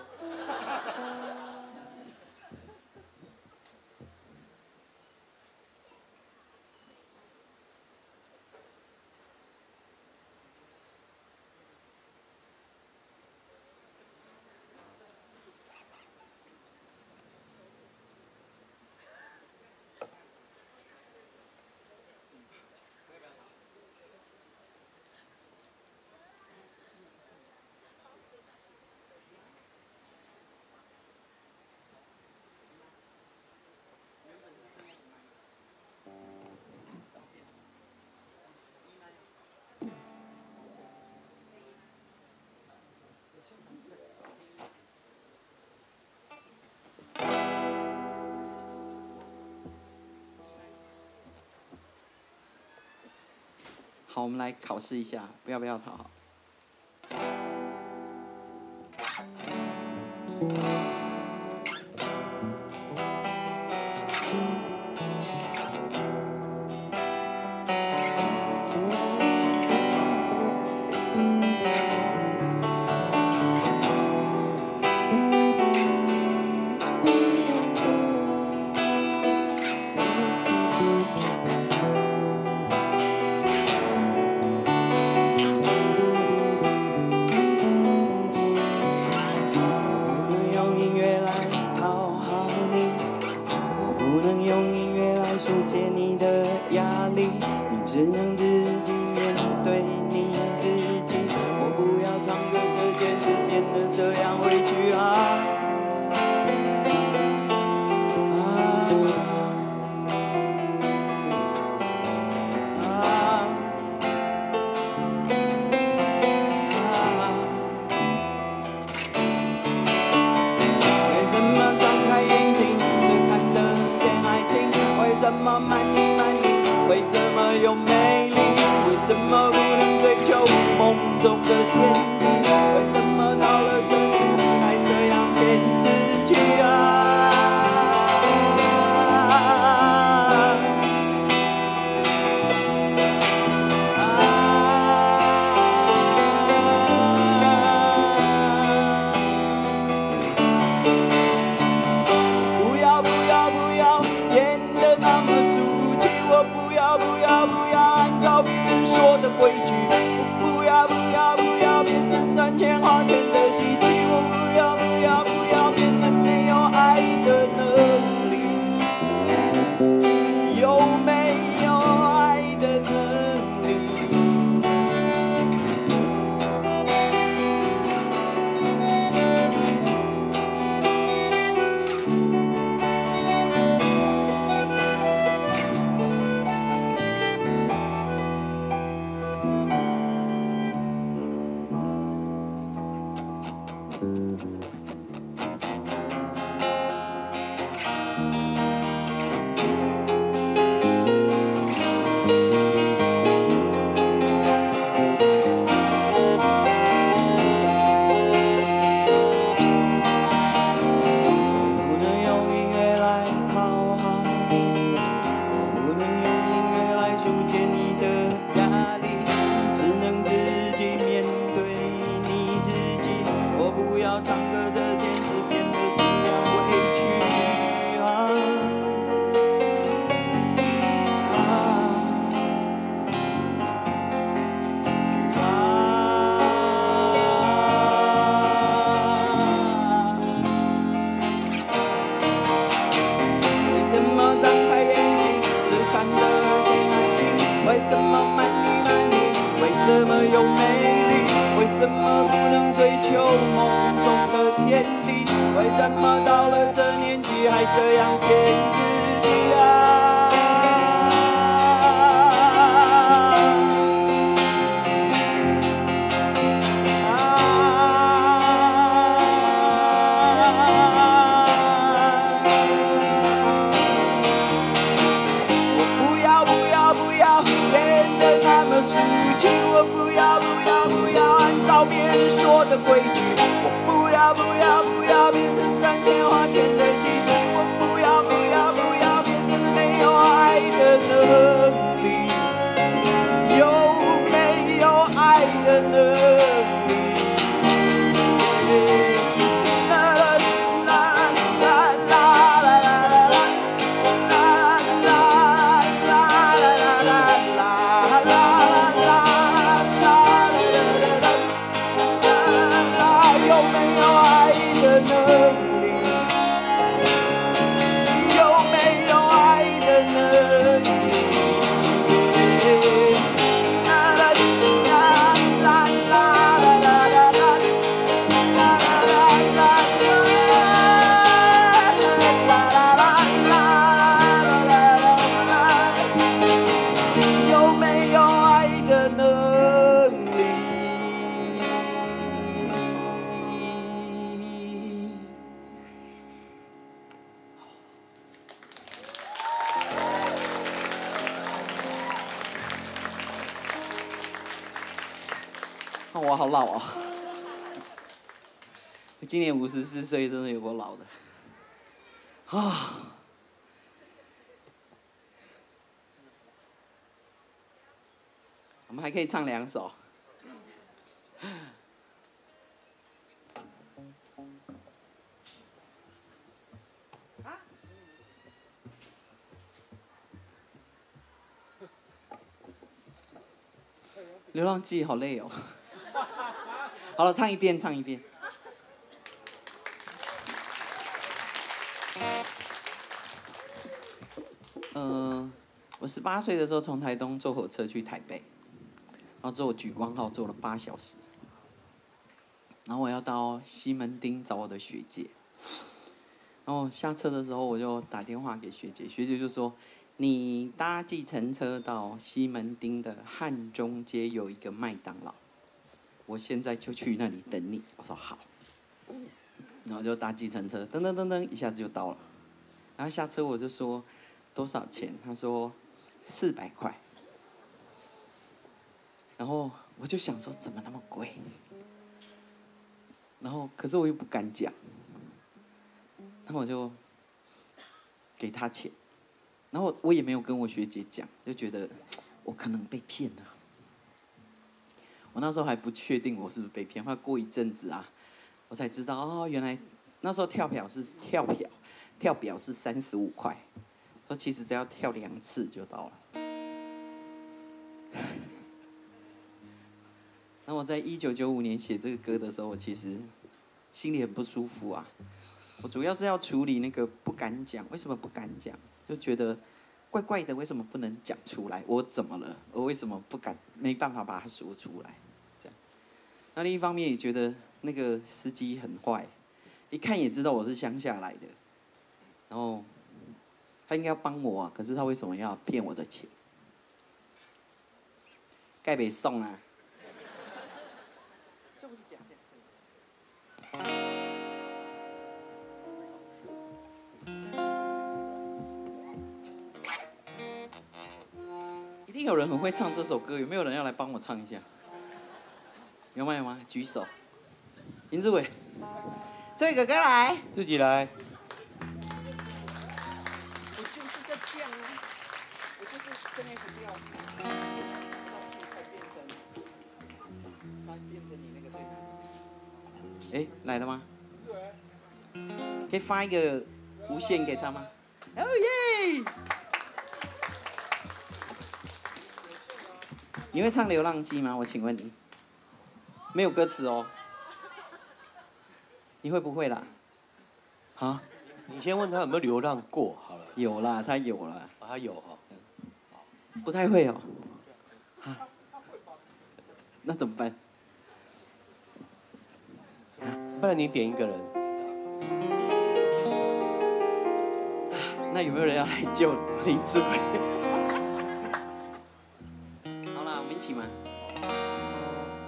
好，我们来考试一下，不要不要逃。可以唱两首。流浪记好累哦。好了，唱一遍，唱一遍。嗯、我十八岁的时候从台东坐火车去台北，然后坐莒光号坐了八小时，然后我要到西门町找我的学姐，然后下车的时候我就打电话给学姐，学姐就说：“你搭计程车到西门町的汉中街有一个麦当劳，我现在就去那里等你。”我说好，然后就搭计程车，噔噔噔噔，一下子就到了。然后下车我就说多少钱？他说四百块。然后我就想说怎么那么贵？然后可是我又不敢讲，然后我就给他钱，然后我也没有跟我学姐讲，就觉得我可能被骗了。我那时候还不确定我是不是被骗，后来过一阵子啊，我才知道哦，原来那时候跳表是跳表，跳表是三十五块，说其实只要跳两次就到了。那我在一九九五年写这个歌的时候，我其实心里很不舒服啊。我主要是要处理那个不敢讲，为什么不敢讲？就觉得怪怪的，为什么不能讲出来？我怎么了？我为什么不敢？没办法把它说出来？这样。那另一方面也觉得那个司机很坏，一看也知道我是乡下来的，然后他应该要帮我啊，可是他为什么要骗我的钱？盖北送啊！定有人很会唱这首歌，有没有人要来帮我唱一下？有吗有吗？举手。林志伟，这个哥来。自己来。我就是在这样啊，我就是声音不要，才变成，才变成你那个对哎，来了吗？可以发一个无线给他吗？哦耶！你会唱流浪记吗？我请问你。没有歌词哦。你会不会啦？啊？你先问他有没有流浪过好了。有啦他有啦。他有不太会哦。那怎么办？不然你点一个人。那有没有人要来救李志伟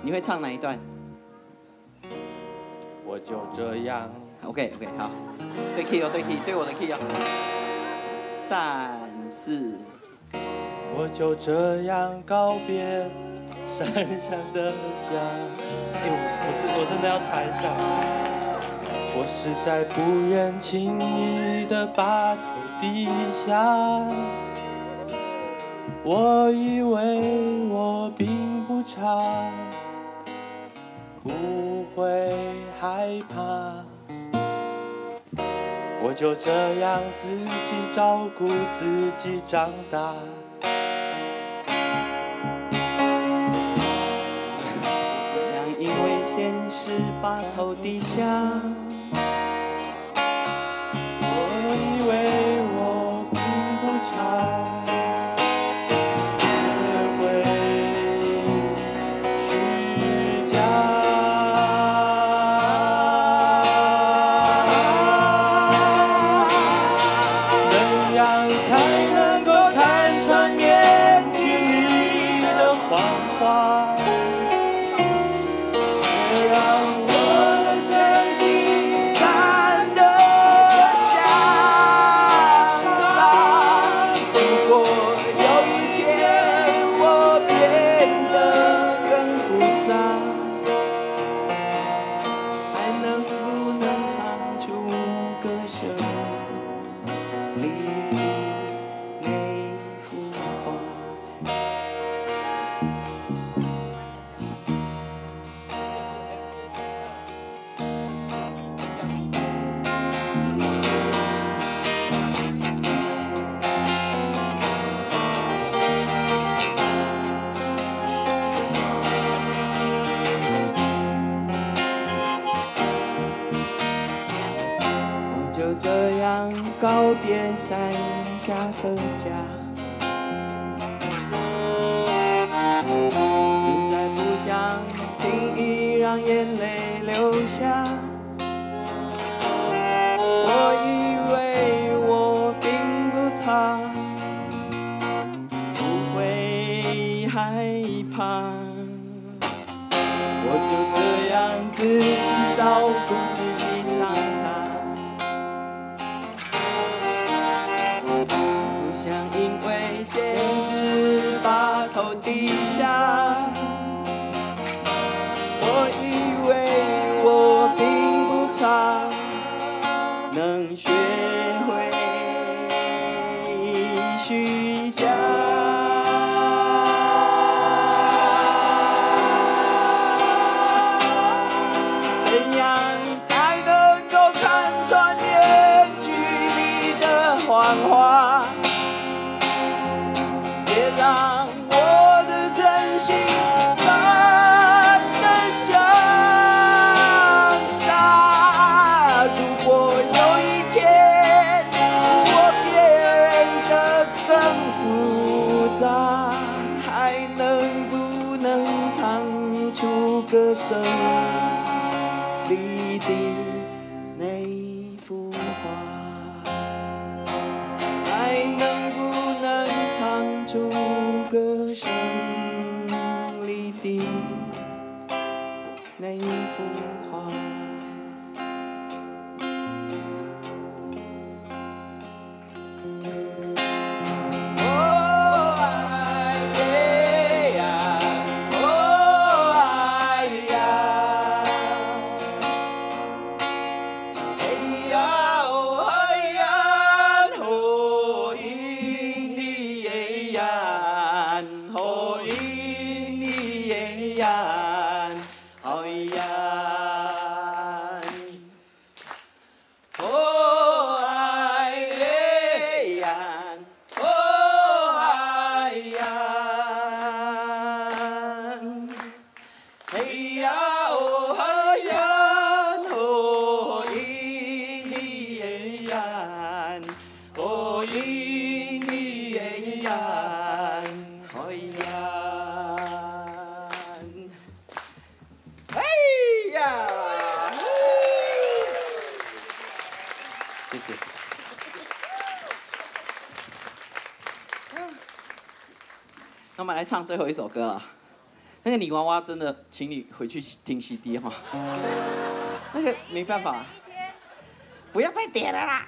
你会唱哪一段？我就这样。OK OK 好，对 key 哦，对 key，对我的 key 哦。三四，我就这样告别山闪的家。哎呦，我真我真的要踩一下。我实在不愿轻易的把头低下。我以为我并不差。不会害怕。我就这样自己照顾自己长大。不想因为现实把头低下。害怕。我就这样自己照顾自己。最后一首歌了，那个女娃娃真的，请你回去听 CD 哈，那个没办法，不要再点了啦。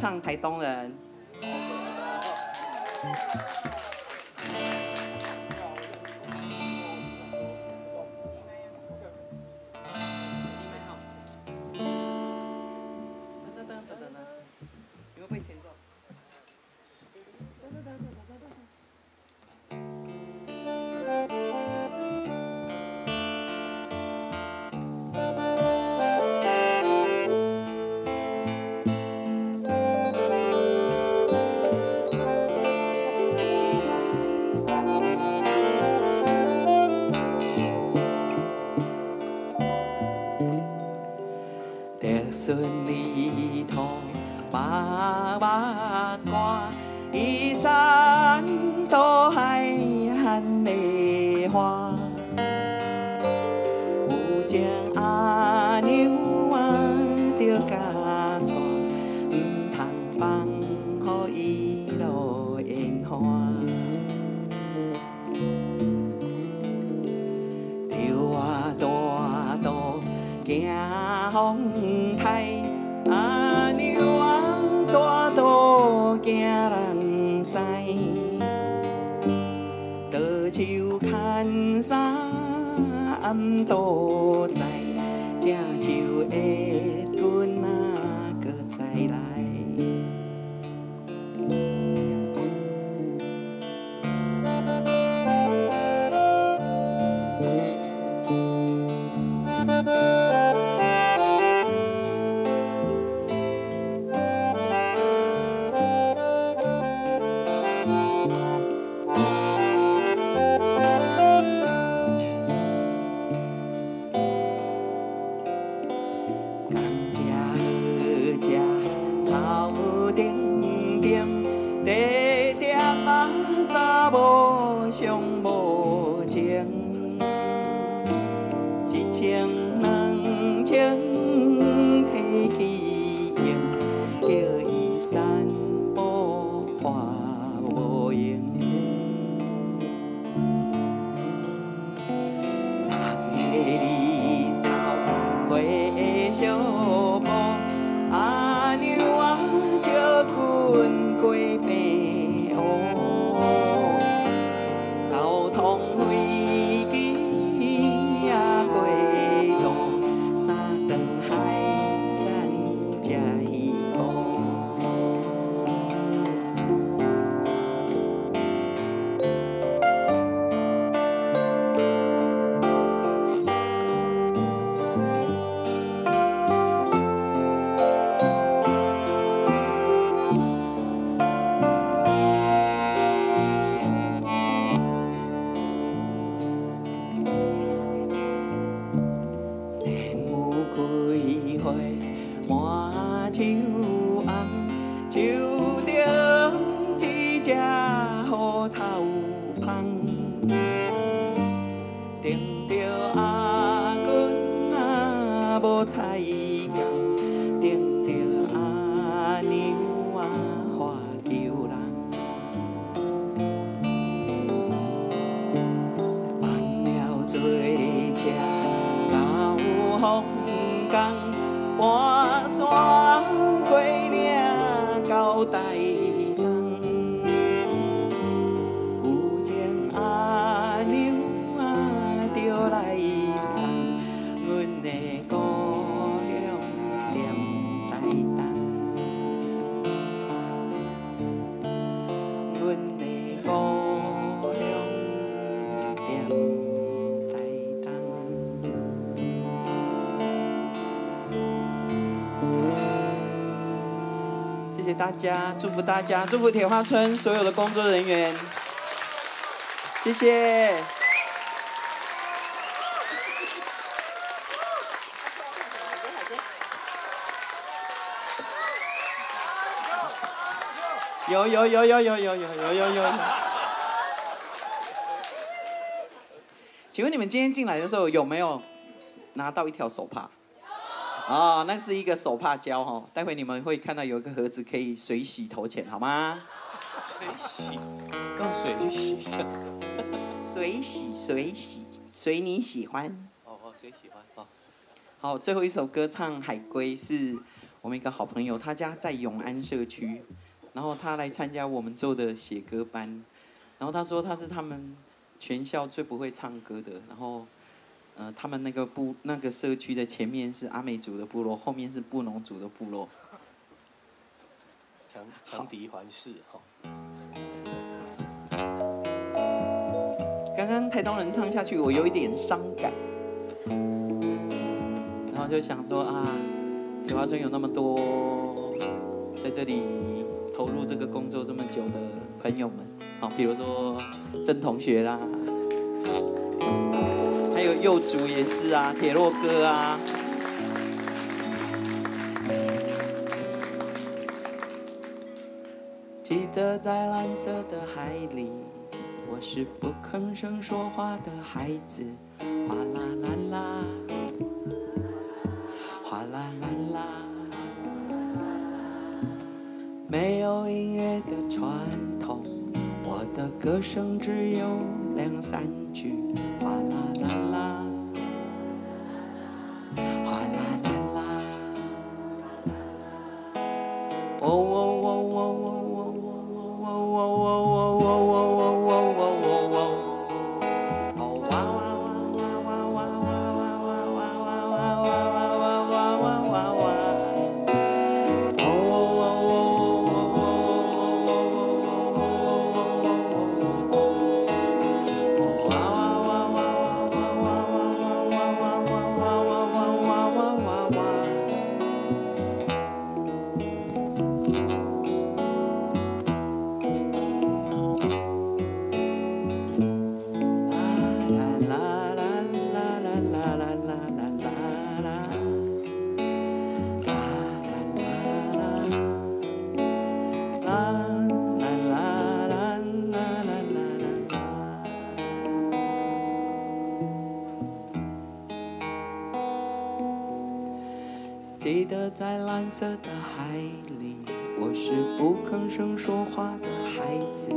唱台东人。等等等等，你们会前奏。等。tay 大家祝福大家，祝福铁花村所有的工作人员，谢谢。有有有有有有有有有有。请问你们今天进来的时候有没有拿到一条手帕？哦，那是一个手帕胶哈，待会你们会看到有一个盒子可以水洗头前，好吗？水洗，用水去洗一下。水洗水洗，随你喜欢。哦哦，谁喜欢？哦，好，最后一首歌唱《海龟》是我们一个好朋友，他家在永安社区，然后他来参加我们做的写歌班，然后他说他是他们全校最不会唱歌的，然后，呃，他们那个部那个社区的前面是阿美族的部落，后面是布农族的部落。强强敌环视哈。刚刚台东人唱下去，我有一点伤感，然后就想说啊，铁花村有那么多在这里投入这个工作这么久的朋友们，好，比如说郑同学啦，还有幼竹也是啊，铁洛哥啊，记得在蓝色的海里。我是不吭声说话的孩子，哗啦啦啦，哗啦啦啦，没有音乐的传统，我的歌声只有两三句，la la la. la 记得在蓝色的海里，我是不吭声说话的孩子，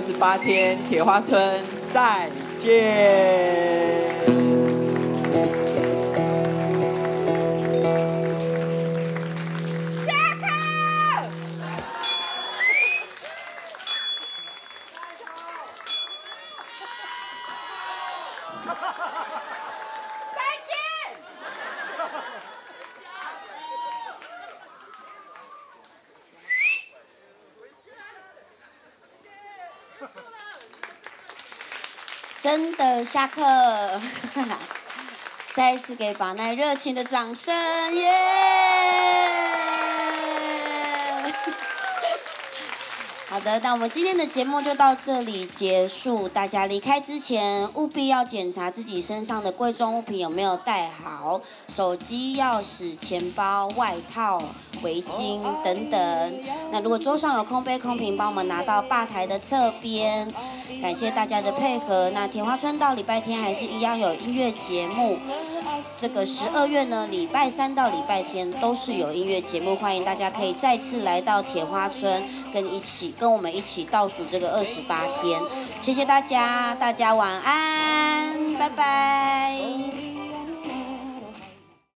二十八天，铁花村再见。下课，再一次给宝奈热情的掌声，耶！好的，那我们今天的节目就到这里结束。大家离开之前，务必要检查自己身上的贵重物品有没有带好，手机、钥匙、钱包、外套、围巾等等。那如果桌上有空杯空瓶，帮我们拿到吧台的侧边。感谢大家的配合。那铁花村到礼拜天还是一样有音乐节目。这个十二月呢，礼拜三到礼拜天都是有音乐节目，欢迎大家可以再次来到铁花村，跟一起跟我们一起倒数这个二十八天。谢谢大家，大家晚安，拜拜。